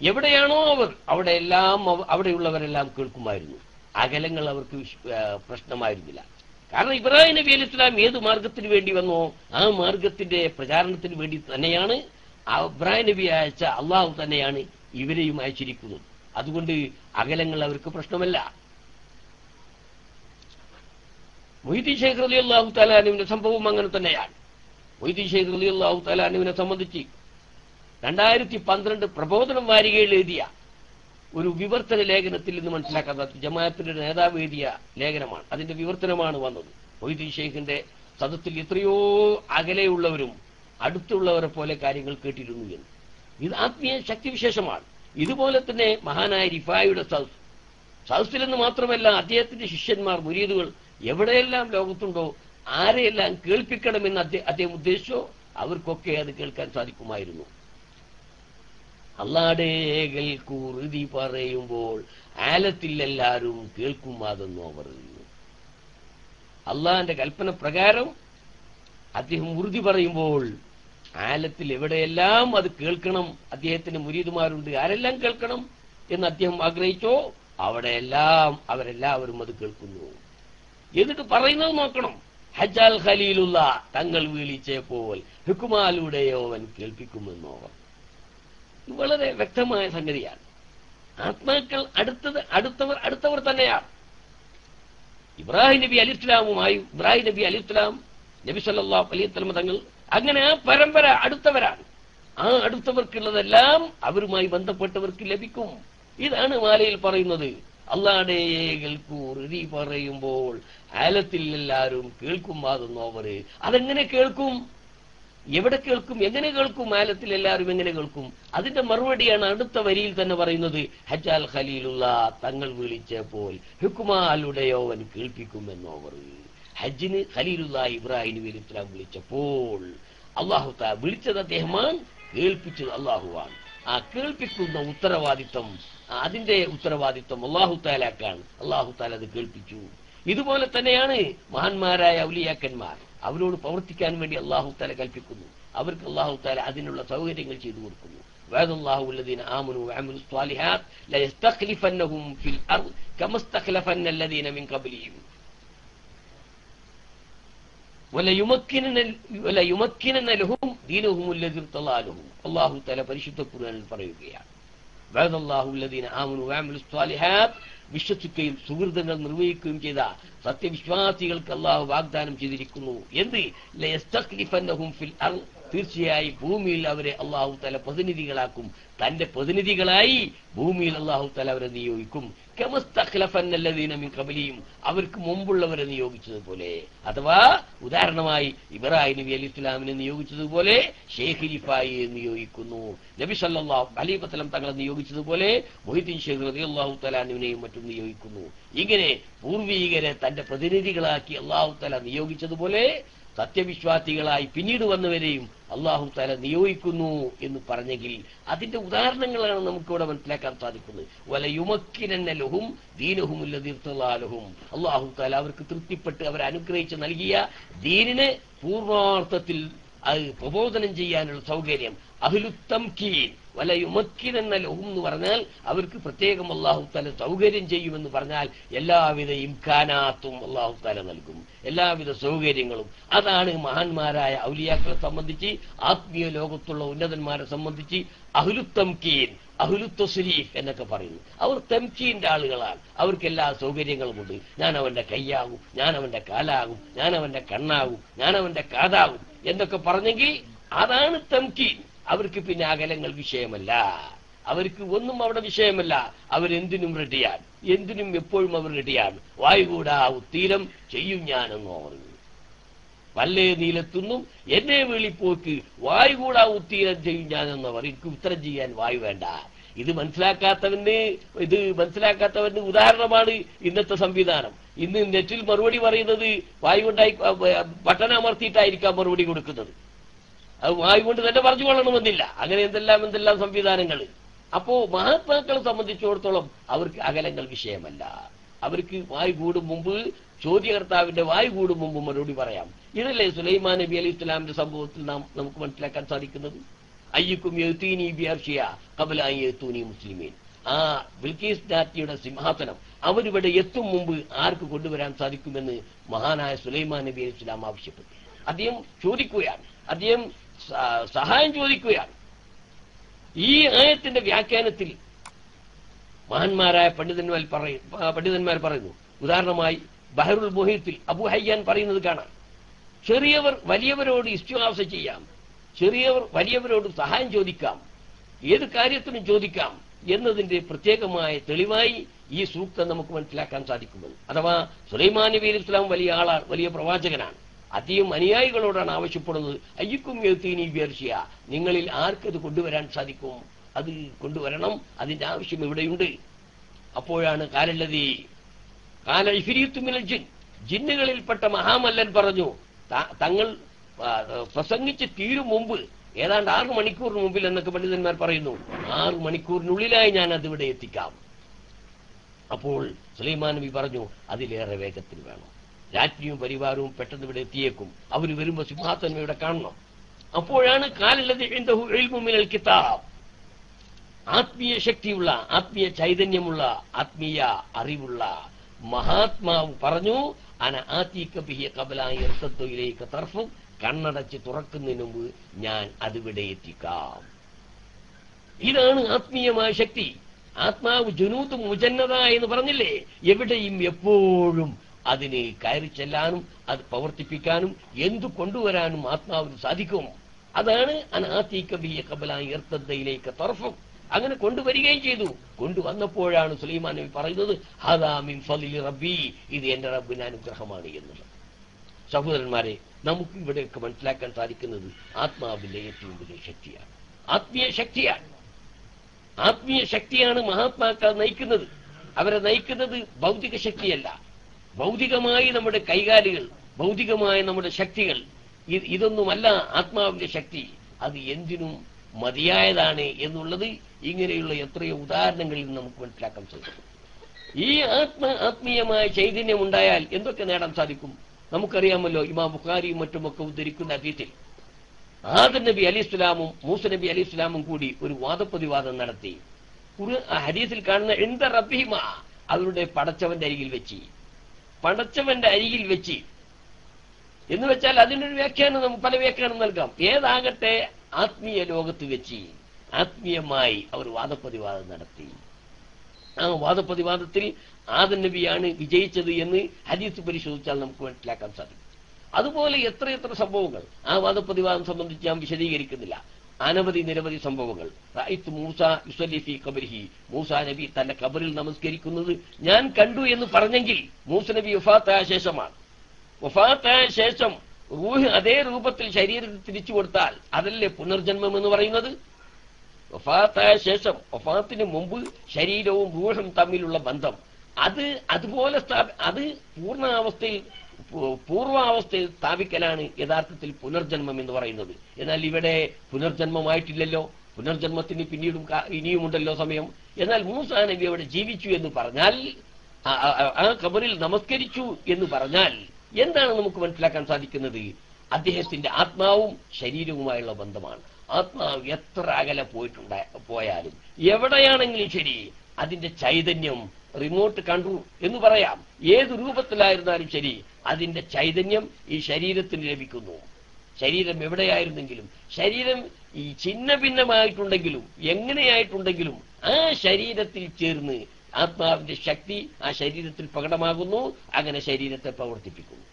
എവിടെയാണോ അവർ അവിടെ എല്ലാം അവ- അവിടെയുള്ളവരെല്ലാം കേൾക്കുമായിരുന്നു. അകലങ്ങൾ അവർക്ക് പ്രശ്നമായിരുന്നില്ല. കാരണം ഇബ്രാഹിം നബി അലി ഇസ്ലാം ഏത് മാർഗത്തിന് വേണ്ടി വന്നോ ആ മാർഗത്തിന്റെ പ്രചാരണത്തിന് വേണ്ടി തന്നെയാണ് ഇബ്രാഹിം നബി അയച്ച അള്ളാഹു തന്നെയാണ് ഇവരെയും അയച്ചിരിക്കുന്നു. അതുകൊണ്ട് അകലങ്ങൾ അവർക്ക് പ്രശ്നമല്ല. മൊയ്തി ഷെയ്ഖ് റലി അള്ളാഹു തലാനുവിന്റെ സംഭവം അങ്ങനെ തന്നെയാണ്. മൊയ്തി ഷെയ്ഖ് റലി അള്ളാഹു തലാനുവിനെ സംബന്ധിച്ച് രണ്ടായിരത്തി പന്ത്രണ്ട് പ്രബോധനം വാരികയിൽ എഴുതിയ ഒരു വിവർത്തന ലേഖനത്തിൽ നിന്ന് മനസ്സിലാക്കാൻ സാധിക്കും ജമാഅത്തിന്റെ നേതാവ് എഴുതിയ ലേഖനമാണ്. അതിന്റെ വിവർത്തനമാണ് വന്നത്. മൊയ്തി ഷെയ്ഖിന്റെ സദത്തിൽ എത്രയോ അകലെയുള്ളവരും അടുത്തുള്ളവരെ പോലെ കാര്യങ്ങൾ കേട്ടിരുന്നു എന്ന്. ഇത് ആത്മീയ ശക്തിവിശേഷമാണ്. ഇതുപോലെ തന്നെ മഹാനായ റിഫായുടെ സദസ്സിൽ നിന്ന് മാത്രമല്ല അദ്ദേഹത്തിന്റെ ശിഷ്യന്മാർ മുരീദുകൾ എവിടെയെല്ലാം ലോകത്തുണ്ടോ ആരെയെല്ലാം കേൾപ്പിക്കണമെന്ന് അദ്ദേഹം ഉദ്ദേശിച്ചോ അവർക്കൊക്കെ അത് കേൾക്കാൻ സാധിക്കുമായിരുന്നു. അള്ളാടേകൽ കുറുതി പറയുമ്പോൾ ആലത്തിൽ എല്ലാവരും കേൾക്കുമാതെന്നു അവർ അള്ളാന്റെ കൽപ്പന പ്രകാരം അദ്ദേഹം ഉറുതി പറയുമ്പോൾ ആലത്തിൽ എവിടെയെല്ലാം അത് കേൾക്കണം അദ്ദേഹത്തിന് മുരീതുമാരുണ്ട് ആരെല്ലാം കേൾക്കണം എന്ന് അദ്ദേഹം ആഗ്രഹിച്ചോ അവിടെയെല്ലാം അവരെല്ലാവരും അത് കേൾക്കുന്നു. എന്നിട്ട് പറയുന്നത് നോക്കണം ഹജാൽ ഖലീലുള്ള തങ്ങൾ വിളിച്ചപ്പോൾ ഹുക്കുമാലൂടെയോ അവൻ കേൾപ്പിക്കുമെന്നോ വളരെ വ്യക്തമായ സംഗതിയാണ്. ആത്മാക്കൾ അടുത്തത് അടുത്തവർ അടുത്തവർ തന്നെയാണ്. ഇബ്രാഹിം നബി അലി ഇസ്ലാമുമായി ഇബ്രാഹിം നബി അലി ഇസ്ലാം നബി സല്ലാ അലൈഹി തങ്ങൾ അങ്ങനെ ആ പരമ്പര അടുത്തവരാണ്. ആ അടുത്തവർക്കുള്ളതെല്ലാം അവരുമായി ബന്ധപ്പെട്ടവർക്ക് ലഭിക്കും. ഇതാണ് മാലയിൽ പറയുന്നത്. അള്ളാടെ കേൾക്കൂർ ഇതി പറയുമ്പോൾ ആലത്തിൽ എല്ലാവരും കേൾക്കും വാതുന്നവര് അതെങ്ങനെ കേൾക്കും? എവിടെ കേൾക്കും? എങ്ങനെ കേൾക്കും? ആലത്തിൽ എല്ലാവരും എങ്ങനെ കേൾക്കും? അതിന്റെ മറുപടിയാണ് അടുത്ത വരിയിൽ തന്നെ പറയുന്നത്. ഹജാൽ ഖലീലുള്ള തങ്ങൾ വിളിച്ചപ്പോൾ ഹുക്കുമാലുടെയോവൻ കേൾപ്പിക്കുമെന്നോവർ ഹജ്ജിന് ഖലീലുള്ള ഇബ്രാഹിം നബി അലൈഹി ഇസ്ലാം വിളിച്ചപ്പോൾ അള്ളാഹു താ വിളിച്ചത് അദ്ദേഹമാണ് കേൾപ്പിച്ചത് അള്ളാഹുവാണ് ആ കേൾപ്പിക്കുന്ന ഉത്തരവാദിത്വം ആ അതിന്റെ ഉത്തരവാദിത്വം അള്ളാഹു താലാക്കാണ് അള്ളാഹു താല അത് കേൾപ്പിച്ചു ഇതുപോലെ തന്നെയാണ് മഹാന്മാരായ ഔലിയാക്കന്മാർ അവരോട് പ്രവർത്തിക്കാൻ വേണ്ടി അള്ളാഹു താല കൽപ്പിക്കുന്നു അവർക്ക് അള്ളാഹു താല അതിനുള്ള സൗകര്യങ്ങൾ ചെയ്തു കൊടുക്കുന്നു وعد الله الذين آمنوا وعملوا الصالحات ليستخلفنهم في الأرض كما استخلفن الذين من قبلهم അള്ളാഹു തല പരിശുദ്ധ ഖുർആനിൽ പറയുകയാണ്. വിശ്വസിക്കുകയും സുഹൃതങ്ങൾ നിർവഹിക്കുകയും ചെയ്ത സത്യവിശ്വാസികൾക്ക് അള്ളാഹു വാഗ്ദാനം ചെയ്തിരിക്കുന്നു. എന്ത്? തീർച്ചയായും ഭൂമിയിൽ അവരെ അള്ളാഹു തല പ്രതിനിധികളാക്കും. തന്റെ പ്രതിനിധികളായി ഭൂമിയിൽ അള്ളാഹു തല അവരെ നിയോഗിക്കും. മിൻ കബലിയും അവർക്ക് മുമ്പുള്ളവരെ നിയോഗിച്ചതുപോലെ. അഥവാ ഉദാഹരണമായി ഇബ്രാഹിം നബി അലി ഇസ്ലാമിനെ നിയോഗിച്ചതുപോലെ ഷെയ്ഖിലിഫായി നിയോഗിക്കുന്നു. നബി സല്ലല്ലാഹു അലൈഹി വസ്ലം തങ്ങളെ നിയോഗിച്ചതുപോലെ മൊഹിദ്ദീൻ ഷെയ്ഖ് റതി അള്ളാഹു തലാനുവിനെയും മറ്റും നിയോഗിക്കുന്നു. ഇങ്ങനെ പൂർവീകരെ തന്റെ പ്രതിനിധികളാക്കി അള്ളാഹു തല നിയോഗിച്ചതുപോലെ സത്യവിശ്വാസികളായി പിന്നീട് വന്നവരെയും അള്ളാഹു തല നിയോഗിക്കുന്നു എന്ന് പറഞ്ഞെങ്കിൽ അതിന്റെ ഉദാഹരണങ്ങളാണ് നമുക്കിവിടെ മനസ്സിലാക്കാൻ സാധിക്കുന്നത്. ദീനുഹും ലഹും. ദീനഹുമുല്ലതീർത്തലാലഹും അള്ളാഹു തല അവർക്ക് തൃപ്തിപ്പെട്ട് അവർ അനുഗ്രഹിച്ച് നൽകിയ ദീനിനെ പൂർണാർത്ഥത്തിൽ അത് പ്രബോധനം ചെയ്യാനുള്ള സൗകര്യം. അഹ്ലുത്തംകീൻ വലയുമക്കിനെന്ന ലഹും എന്ന് പറഞ്ഞാൽ അവർക്ക് പ്രത്യേകം അള്ളാഹു താല സൗകര്യം ചെയ്യുമെന്ന് പറഞ്ഞാൽ എല്ലാവിധ ഇംഖാനാത്തും അള്ളാഹു താല നൽകും. എല്ലാവിധ സൗകര്യങ്ങളും. അതാണ് മഹാന്മാരായ ഔലിയാക്കളെ സംബന്ധിച്ച് ആത്മീയ ലോകത്തുള്ള ഉന്നതന്മാരെ സംബന്ധിച്ച് അഹ്ലുത്തംകീൻ അഹുലുത്തസുരീഫ് എന്നൊക്കെ പറയുന്നു. അവർ തെംകീന്റെ ആളുകളാണ്. അവർക്ക് എല്ലാ സൗകര്യങ്ങളുമുണ്ട് ഞാൻ അവന്റെ കൈയാകും ഞാൻ അവന്റെ കാലാകും ഞാൻ അവന്റെ കണ്ണാകും ഞാൻ അവന്റെ കാതാകും എന്നൊക്കെ പറഞ്ഞെങ്കിൽ അതാണ് തെംകീൻ. അവർക്ക് പിന്നെ അകലങ്ങൾ വിഷയമല്ല. അവർക്ക് ഒന്നും അവിടെ വിഷയമല്ല. അവരെന്തിനും റെഡിയാണ് എന്തിനും എപ്പോഴും അവർ റെഡിയാണ് വായുകൂടാ ഉത്തീരം ചെയ്യും ഞാനെന്ന് ഓർമ്മ വല്ലേ നീലത്തുന്നും എന്നെ വിളിപ്പോക്ക് വായുകൂടാ ഉത്തീരം ചെയ്യും ഞാനെന്നവർ എനിക്ക് ഉത്തരം ചെയ്യാൻ വായു വേണ്ട. ഇത് മനസ്സിലാക്കാത്തവന് ഇത് മനസ്സിലാക്കാത്തവന് ഉദാഹരണമാണ് ഇന്നത്തെ സംവിധാനം. ഇന്ന് നെറ്റിൽ മറുപടി പറയുന്നത് വായു കൊണ്ടായി ബട്ടൺ അമർത്തിയിട്ടായിരിക്കാം മറുപടി കൊടുക്കുന്നത്. അത് വായു കൊണ്ട് തന്നെ പറഞ്ഞു കൊള്ളണമെന്നില്ല. അങ്ങനെ എന്തെല്ലാം എന്തെല്ലാം സംവിധാനങ്ങൾ. അപ്പോ മഹാത്മാക്കളെ സംബന്ധിച്ചിടത്തോളം അവർക്ക് അകലങ്ങൾ വിഷയമല്ല. അവർക്ക് വായു കൂടും മുമ്പ് ചോദ്യകർത്താവിന്റെ വായു കൂടും മുമ്പ് മറുപടി പറയാം. ഇതല്ലേ സുലൈമാൻ നബി അലി ഇസ്ലാമിന്റെ സംഭവത്തിൽ നാം നമുക്ക് മനസ്സിലാക്കാൻ സാധിക്കുന്നത്? അയ്യക്കും കബലായി എഴുത്തൂനി മുസ്ലിമീൻ. ആ ബിൽക്കീസ് ഡാറ്റിയുടെ സിംഹാസനം അവരിവിടെ എത്തും മുമ്പ് ആർക്ക് കൊണ്ടുവരാൻ സാധിക്കുമെന്ന് മഹാനായ സുലൈമാൻ നബി അലി ഇസ്ലാം ആവശ്യപ്പെട്ടു. അദ്ദേഹം ചോദിക്കുകയാണ് അദ്ദേഹം സഹായം ചോദിക്കുകയാണ്. ഈ ആയത്തിന്റെ വ്യാഖ്യാനത്തിൽ മഹാന്മാരായ പണ്ഡിതന്മാർ പറയും പണ്ഡിതന്മാർ പറയുന്നു. ഉദാഹരണമായി ബഹറുൽ മുഹീത്തിൽ അബു ഹയ്യാൻ പറയുന്നത് കാണാം. ചെറിയവർ വലിയവരോട് ഇസ്റ്റുഹാസ ചെയ്യാം. ചെറിയവർ വലിയവരോട് സഹായം ചോദിക്കാം. ഏത് കാര്യത്തിനും ചോദിക്കാം എന്നതിന്റെ പ്രത്യേകമായ തെളിവായി ഈ സൂക്തം നമുക്ക് മനസ്സിലാക്കാൻ സാധിക്കുമെന്ന്. അഥവാ സുലൈമാൻ നബി ഇസ്ലാം വലിയ ആളാണ് വലിയ പ്രവാചകനാണ്. അദ്ദേഹം അനുയായികളോടാണ് ആവശ്യപ്പെടുന്നത്. അയ്യക്കും എഴുത്തീനി വിയർഷ്യ നിങ്ങളിൽ ആർക്കത് കൊണ്ടുവരാൻ സാധിക്കും? അത് കൊണ്ടുവരണം. അതിന്റെ ആവശ്യം ഇവിടെയുണ്ട്. അപ്പോഴാണ് കാലല്ലതി കാല ഇഫിരിത്തുമിനൽ ജിൻ. ജിന്നുകളിൽപ്പെട്ട മഹാമല്ലൻ പറഞ്ഞു തങ്ങൾ പ്രസംഗിച്ച് തീരും മുമ്പ് ഏതാണ്ട് ആറു മണിക്കൂറിന് മുമ്പിൽ എന്നൊക്കെ പണ്ഡിതന്മാർ പറയുന്നു ആറു മണിക്കൂറിനുള്ളിലായി ഞാൻ അതിവിടെ എത്തിക്കാം. അപ്പോൾ സുലൈമാൻ നബി പറഞ്ഞു അതിലേറെ വേഗത്തിൽ വേണം. രാജ്ഞിയും പരിവാരവും പെട്ടെന്ന് ഇവിടെ എത്തിയേക്കും. അവർ വരുമ്പോ സിംഹാസനം ഇവിടെ കാണണം. അപ്പോഴാണ് കിതാബ്. ആത്മീയ ശക്തിയുള്ള ആത്മീയ ചൈതന്യമുള്ള ആത്മീയ അറിവുള്ള മഹാത്മാവ് പറഞ്ഞു അന ആത്തീക്ക ബിഹിയ കബലായി ഇർത്തത്വയിലേക്ക് തർഫും. കണ്ണടച്ച് തുറക്കുന്നതിന് മുമ്പ് ഞാൻ അതിവിടെ എത്തിക്കാം. ഇതാണ് ആത്മീയമായ ശക്തി. ആത്മാവ് ജുനൂത്ത് മുജന്നത എന്ന് പറഞ്ഞില്ലേ? എവിടെയും എപ്പോഴും അതിന് കയറി ചെല്ലാനും അത് പ്രവർത്തിപ്പിക്കാനും എന്തു കൊണ്ടുവരാനും ആത്മാവിന് സാധിക്കും. അതാണ് അനാത്തീക്കബിയ കബലായി ഏർത്തയിലേക്ക് തറഫും അങ്ങനെ കൊണ്ടുവരികയും ചെയ്തു. കൊണ്ടുവന്നപ്പോഴാണ് സുലൈമാൻ നബി പറയുന്നത് ഹദാമിൻ ഫലി റബ്ബി. ഇത് എന്റെ റബ്ബിന് അനുഗ്രഹമാണ് എന്നുള്ളത്. സഹോദരന്മാരെ നമുക്ക് ഇവിടെയൊക്കെ മനസ്സിലാക്കാൻ സാധിക്കുന്നത് ആത്മാവിന്റെ ഏറ്റവും വലിയ ശക്തിയാണ്. ആത്മീയ ശക്തിയാണ്. ആത്മീയ ശക്തിയാണ് മഹാത്മാക്കൾ നയിക്കുന്നത്. അവരെ നയിക്കുന്നത് ഭൗതിക ശക്തിയല്ല. ഭൗതികമായി നമ്മുടെ കൈകാലുകൾ ഭൗതികമായ നമ്മുടെ ശക്തികൾ ഇതൊന്നുമല്ല ആത്മാവിന്റെ ശക്തി. അത് എന്തിനും മതിയായതാണ് എന്നുള്ളത് ഇങ്ങനെയുള്ള എത്രയോ ഉദാഹരണങ്ങളിൽ നമുക്ക് മനസ്സിലാക്കാൻ സാധിക്കും. ഈ ആത്മ ആത്മീയമായ ചൈതന്യം ഉണ്ടായാൽ എന്തൊക്കെ നേടാൻ സാധിക്കും? നമുക്കറിയാമല്ലോ ഇമാം ബുഖാരിയും മറ്റുമൊക്കെ ഉദ്ധരിക്കുന്ന അതീത്തിൽ ആദർ നബി അലി ഇസ്ലാമും മൂസ നബി അലി ഇസ്ലാമും കൂടി ഒരു വാദപ്രതിവാദം നടത്തി. ഹരീസിൽ കാണുന്ന എന്ത റബീമ അവരുടെ പടച്ചവന്റെ അരികിൽ വെച്ച്. പടച്ചവന്റെ അരികിൽ വെച്ച്. എന്ന് വെച്ചാൽ അതിനൊരു വ്യാഖ്യാനം നമുക്ക് പല വ്യാഖ്യാനം നൽകാം. ഏതാകട്ടെ ആത്മീയ ലോകത്ത് വെച്ച് ആത്മീയമായി അവർ വാദപ്രതിവാദം നടത്തി. ആ വാദപ്രതിവാദത്തിൽ ആദം നബിയാണ് വിജയിച്ചത് എന്ന് ഹദീസ് പരിശോധിച്ചാൽ നമുക്ക് മനസ്സിലാക്കാൻ സാധിക്കും. അതുപോലെ എത്രയെത്ര സംഭവങ്ങൾ ആ വാദപ്രതിവാദം സംബന്ധിച്ച് ഞാൻ വിശദീകരിക്കുന്നില്ല. അനവധി നിരവധി സംഭവങ്ങൾ. മൂസ മൂസ നബി തന്റെ കബറിൽ നമസ്കരിക്കുന്നത് ഞാൻ കണ്ടു എന്ന് പറഞ്ഞെങ്കിൽ മൂസ നബി വഫാത്തായ ശേഷമാണ്. വഫാത്തായ ശേഷം റൂഹ് അതേ രൂപത്തിൽ ശരീരത്തിൽ തിരിച്ചു കൊടുത്താൽ അതല്ലേ പുനർജന്മം എന്ന് പറയുന്നത്? വഫാത്തായ ശേഷം വഫാത്തിന് മുമ്പ് ശരീരവും റൂഹും തമ്മിലുള്ള ബന്ധം. അത് അതുപോലെ അത് പൂർണാവസ്ഥയിൽ പൂർവാവസ്ഥയിൽ സ്ഥാപിക്കലാണ് യഥാർത്ഥത്തിൽ പുനർജന്മം എന്ന് പറയുന്നത്. എന്നാൽ ഇവിടെ പുനർജന്മമായിട്ടില്ലല്ലോ. പുനർജന്മത്തിന് പിന്നീടും ഇനിയുമുണ്ടല്ലോ സമയം. എന്നാൽ മൂസാ നബി അവിടെ ജീവിച്ചു എന്ന് പറഞ്ഞാൽ ആ- കബറിൽ നമസ്കരിച്ചു എന്ന് പറഞ്ഞാൽ എന്താണ് നമുക്ക് മനസ്സിലാക്കാൻ സാധിക്കുന്നത്? അദ്ദേഹത്തിന്റെ ആത്മാവും ശരീരവുമായുള്ള ബന്ധമാണ്. ആത്മാവ് എത്ര അകലെ പോയിട്ടുണ്ടായ പോയാലും എവിടെയാണെങ്കിലും ശരി അതിന്റെ ചൈതന്യം റിമോട്ട് കൺട്രോൾ എന്ന് പറയാം. ഏത് രൂപത്തിലായിരുന്നാലും ശരി അതിന്റെ ചൈതന്യം ഈ ശരീരത്തിന് ലഭിക്കുന്നു. ശരീരം എവിടെയായിരുന്നെങ്കിലും ശരീരം ഈ ഛിന്ന ഭിന്നമായിട്ടുണ്ടെങ്കിലും എങ്ങനെയായിട്ടുണ്ടെങ്കിലും ആ ശരീരത്തിൽ ചേർന്ന് ആത്മാവിന്റെ ശക്തി ആ ശരീരത്തിൽ പ്രകടമാകുന്നു അങ്ങനെ ശരീരത്തെ പ്രവർത്തിപ്പിക്കുന്നു.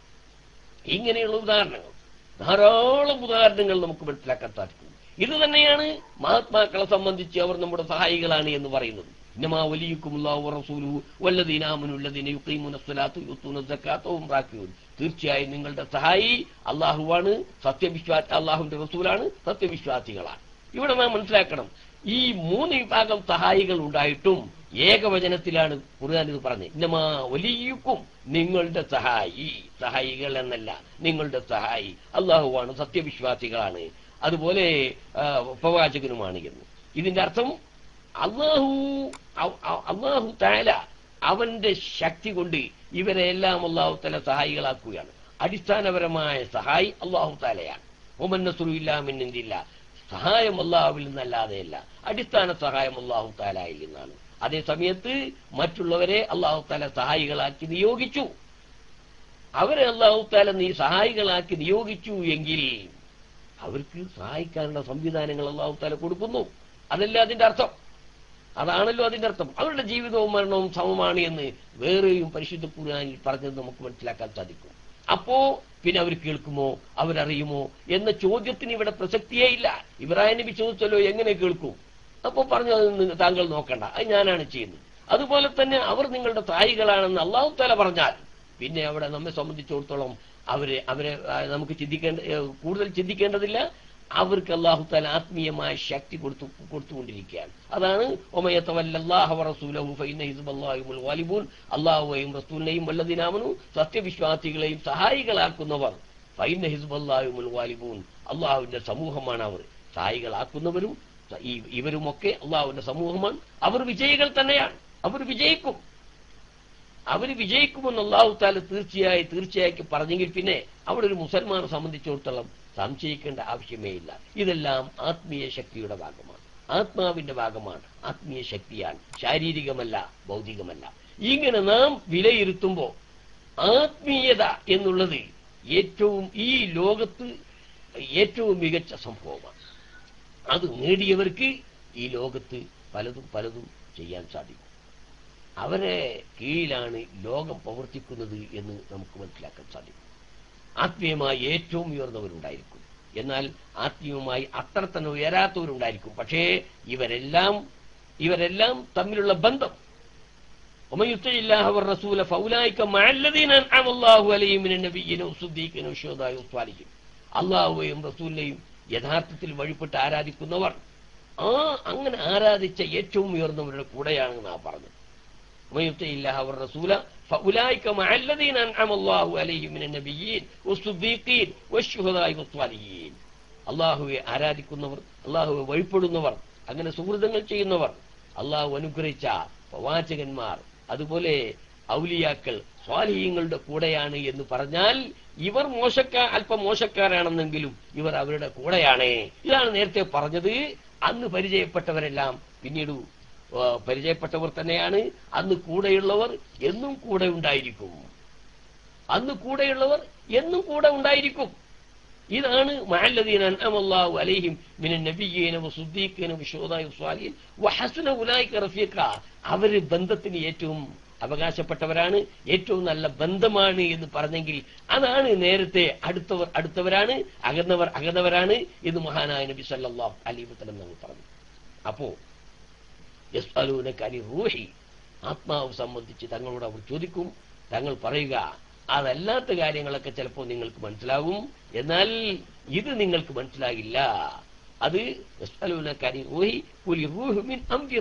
ഇങ്ങനെയുള്ള ഉദാഹരണങ്ങൾ ധാരാളം ഉദാഹരണങ്ങൾ നമുക്ക് മനസ്സിലാക്കാൻ സാധിക്കും. ഇത് തന്നെയാണ് മഹാത്മാക്കളെ സംബന്ധിച്ച് അവർ നമ്മുടെ സഹായികളാണ് എന്ന് പറയുന്നത്. ഇന്നമാ الله ورسوله والذين ആമനു വല്ലദീന يقيمون സ്വലാത്തു ويؤتون സക്കാത്ത وهم راكعون. തീർച്ചയായും നിങ്ങളുടെ സഹായി അള്ളാഹുവാണ്. സത്യവിശ്വാ അള്ളാഹുവിന്റെ റസൂലാണ്. സത്യവിശ്വാസികളാണ്. ഇവിടെ നാം മനസ്സിലാക്കണം. ഈ മൂന്ന് വിഭാഗം സഹായികൾ ഉണ്ടായിട്ടും ഏകവചനത്തിലാണ് ഖുർആൻ ഇത് പറഞ്ഞത്. ഇന്നമാ വലിയക്കും നിങ്ങളുടെ സഹായി. സഹായികൾ എന്നല്ല നിങ്ങളുടെ സഹായി. അള്ളാഹുവാണ് സത്യവിശ്വാസികളാണ്. അതുപോലെ പ്രവാചകനുമാണ് എന്ന്. ഇതിന്റെ അർത്ഥം അള്ളാഹു അള്ളാഹു താല അവന്റെ ശക്തി കൊണ്ട് ഇവരെ എല്ലാം അള്ളാഹു തല സഹായികളാക്കുകയാണ്. അടിസ്ഥാനപരമായ സഹായി അള്ളാഹു താലയാണ് ഒമന്നസുറില്ലാമിന്നില്ല സഹായം അള്ളാഹുവിൽ നിന്നല്ലാതെയല്ല. അടിസ്ഥാന സഹായം അള്ളാഹു താലായിൽ നിന്നാണ്. അതേ സമയത്ത് മറ്റുള്ളവരെ അള്ളാഹു താല സഹായികളാക്കി നിയോഗിച്ചു. അവരെ അള്ളാഹു താല നീ സഹായികളാക്കി നിയോഗിച്ചു എങ്കിൽ അവർക്ക് സഹായിക്കാനുള്ള സംവിധാനങ്ങൾ അള്ളാഹു താല കൊടുക്കുന്നു. അതല്ല അതിന്റെ അർത്ഥം? അതാണല്ലോ അതിന്റെ അർത്ഥം. അവരുടെ ജീവിതവും മരണവും സമമാണ് എന്ന് വേറെയും പരിശുദ്ധ കുറാനിൽ പറഞ്ഞത് നമുക്ക് മനസ്സിലാക്കാൻ സാധിക്കും. അപ്പോ പിന്നെ അവർ കേൾക്കുമോ? അവരറിയുമോ? എന്ന ചോദ്യത്തിന് ഇവിടെ പ്രസക്തിയേ ഇല്ല. ഇബ്രാഹിം നബി ചോദിച്ചല്ലോ എങ്ങനെ കേൾക്കും? അപ്പൊ പറഞ്ഞു താങ്കൾ നോക്കണ്ട. അത് ഞാനാണ് ചെയ്യുന്നത്. അതുപോലെ തന്നെ അവർ നിങ്ങളുടെ തായികളാണെന്ന് അള്ളാഹു തല പറഞ്ഞാൽ പിന്നെ അവിടെ നമ്മെ സംബന്ധിച്ചിടത്തോളം അവരെ അവരെ നമുക്ക് ചിന്തിക്കേണ്ട കൂടുതൽ ചിന്തിക്കേണ്ടതില്ല. അവർക്ക് അള്ളാഹു താല ആത്മീയമായ ശക്തി കൊടുത്തു കൊടുത്തുകൊണ്ടിരിക്കുകയാണ്. അതാണ് അള്ളാഹുവയും റസൂലിനെയും വല്ലതിനാമനു സത്യവിശ്വാസികളെയും സഹായികളാക്കുന്നവർ ഫൈന ഹിസ്ബല്ലാഹുമുൽ വാലിബൂൻ അള്ളാഹുവിന്റെ സമൂഹമാണ് അവർ. സഹായികളാക്കുന്നവരും ഇവരുമൊക്കെ അള്ളാഹുവിന്റെ സമൂഹമാണ്. അവർ വിജയികൾ തന്നെയാണ്. അവർ വിജയിക്കും. അവർ വിജയിക്കുമെന്ന് അള്ളാഹു താല തീർച്ചയായി തീർച്ചയായി പറഞ്ഞെങ്കിൽ പിന്നെ അവിടെ ഒരു മുസൽമാനെ സംബന്ധിച്ചിടത്തോളം സംശയിക്കേണ്ട ആവശ്യമേ ഇല്ല ഇതെല്ലാം ആത്മീയ ശക്തിയുടെ ഭാഗമാണ്. ആത്മാവിന്റെ ഭാഗമാണ്. ആത്മീയ ശക്തിയാണ്. ശാരീരികമല്ല ഭൗതികമല്ല. ഇങ്ങനെ നാം വിലയിരുത്തുമ്പോൾ ആത്മീയത എന്നുള്ളത് ഏറ്റവും ഈ ലോകത്ത് ഏറ്റവും മികച്ച സംഭവമാണ്. അത് നേടിയവർക്ക് ഈ ലോകത്ത് പലതും പലതും ചെയ്യാൻ സാധിക്കും. അവരെ കീഴിലാണ് ലോകം പ്രവർത്തിക്കുന്നത് എന്ന് നമുക്ക് മനസ്സിലാക്കാൻ സാധിക്കും. ആത്മീയമായി ഏറ്റവും ഉയർന്നവരുണ്ടായിരിക്കും. എന്നാൽ ആത്മീയമായി അത്ര തന്നെ ഉയരാത്തവരുണ്ടായിരിക്കും. പക്ഷേ ഇവരെല്ലാം ഇവരെല്ലാം തമ്മിലുള്ള ബന്ധം. അള്ളാഹുവെയും റസൂലിനെയും യഥാർത്ഥത്തിൽ വഴിപ്പെട്ട് ആരാധിക്കുന്നവർ. ആ അങ്ങനെ ആരാധിച്ച ഏറ്റവും ഉയർന്നവരുടെ കൂടെയാണ് ആ പറഞ്ഞത്. ومن يطع الله والرسول فاولئك مع الذين انعم الله عليهم من النبيين والصديقين والشهداء والصالحين അള്ളാഹുവെ ആരാധിക്കുന്നവർ അള്ളാഹുവെ വഴിപ്പെടുന്നവർ അങ്ങനെ സുഹൃതങ്ങൾ ചെയ്യുന്നവർ അള്ളാഹു അനുഗ്രഹിച്ച പ്രവാചകന്മാർ അതുപോലെ ഔലിയാക്കൾ സ്വാലിഹ്യങ്ങളുടെ കൂടെയാണ് എന്ന് പറഞ്ഞാൽ ഇവർ മോശക്കാർ അല്പം മോശക്കാരാണെന്നെങ്കിലും ഇവർ അവരുടെ കൂടെയാണ് ഇതാണ് നേരത്തെ പറഞ്ഞത് അന്ന് പരിചയപ്പെട്ടവരെല്ലാം പിന്നീട് ആ, പരിചയപ്പെട്ടവർ തന്നെയാണ്. അന്ന് കൂടെയുള്ളവർ എന്നും കൂടെ ഉണ്ടായിരിക്കും. അന്ന് കൂടെയുള്ളവർ എന്നും കൂടെ ഉണ്ടായിരിക്കും. ഇതാണ് അലൈഹിം വസുദ്ദീഖീന വഹസുന ഉലൈക അവർ ബന്ധത്തിന് ഏറ്റവും അവകാശപ്പെട്ടവരാണ്. ഏറ്റവും നല്ല ബന്ധമാണ് എന്ന് പറഞ്ഞെങ്കിൽ അതാണ് നേരത്തെ അടുത്തവർ അടുത്തവരാണ് അകന്നവർ അകന്നവരാണ് എന്ന് മഹാനായ നബി സല്ലല്ലാഹു അലൈഹി നമ്മൾ പറഞ്ഞു. അപ്പോ യസ്അലൂനക അനി റൂഹി. ആത്മാവ് സംബന്ധിച്ച് തങ്ങളോട് അവർ ചോദിക്കും തങ്ങൾ പറയുക അതല്ലാത്ത കാര്യങ്ങളൊക്കെ ചിലപ്പോൾ നിങ്ങൾക്ക് മനസ്സിലാകും. എന്നാൽ ഇത് നിങ്ങൾക്ക് മനസ്സിലാകില്ല. അത്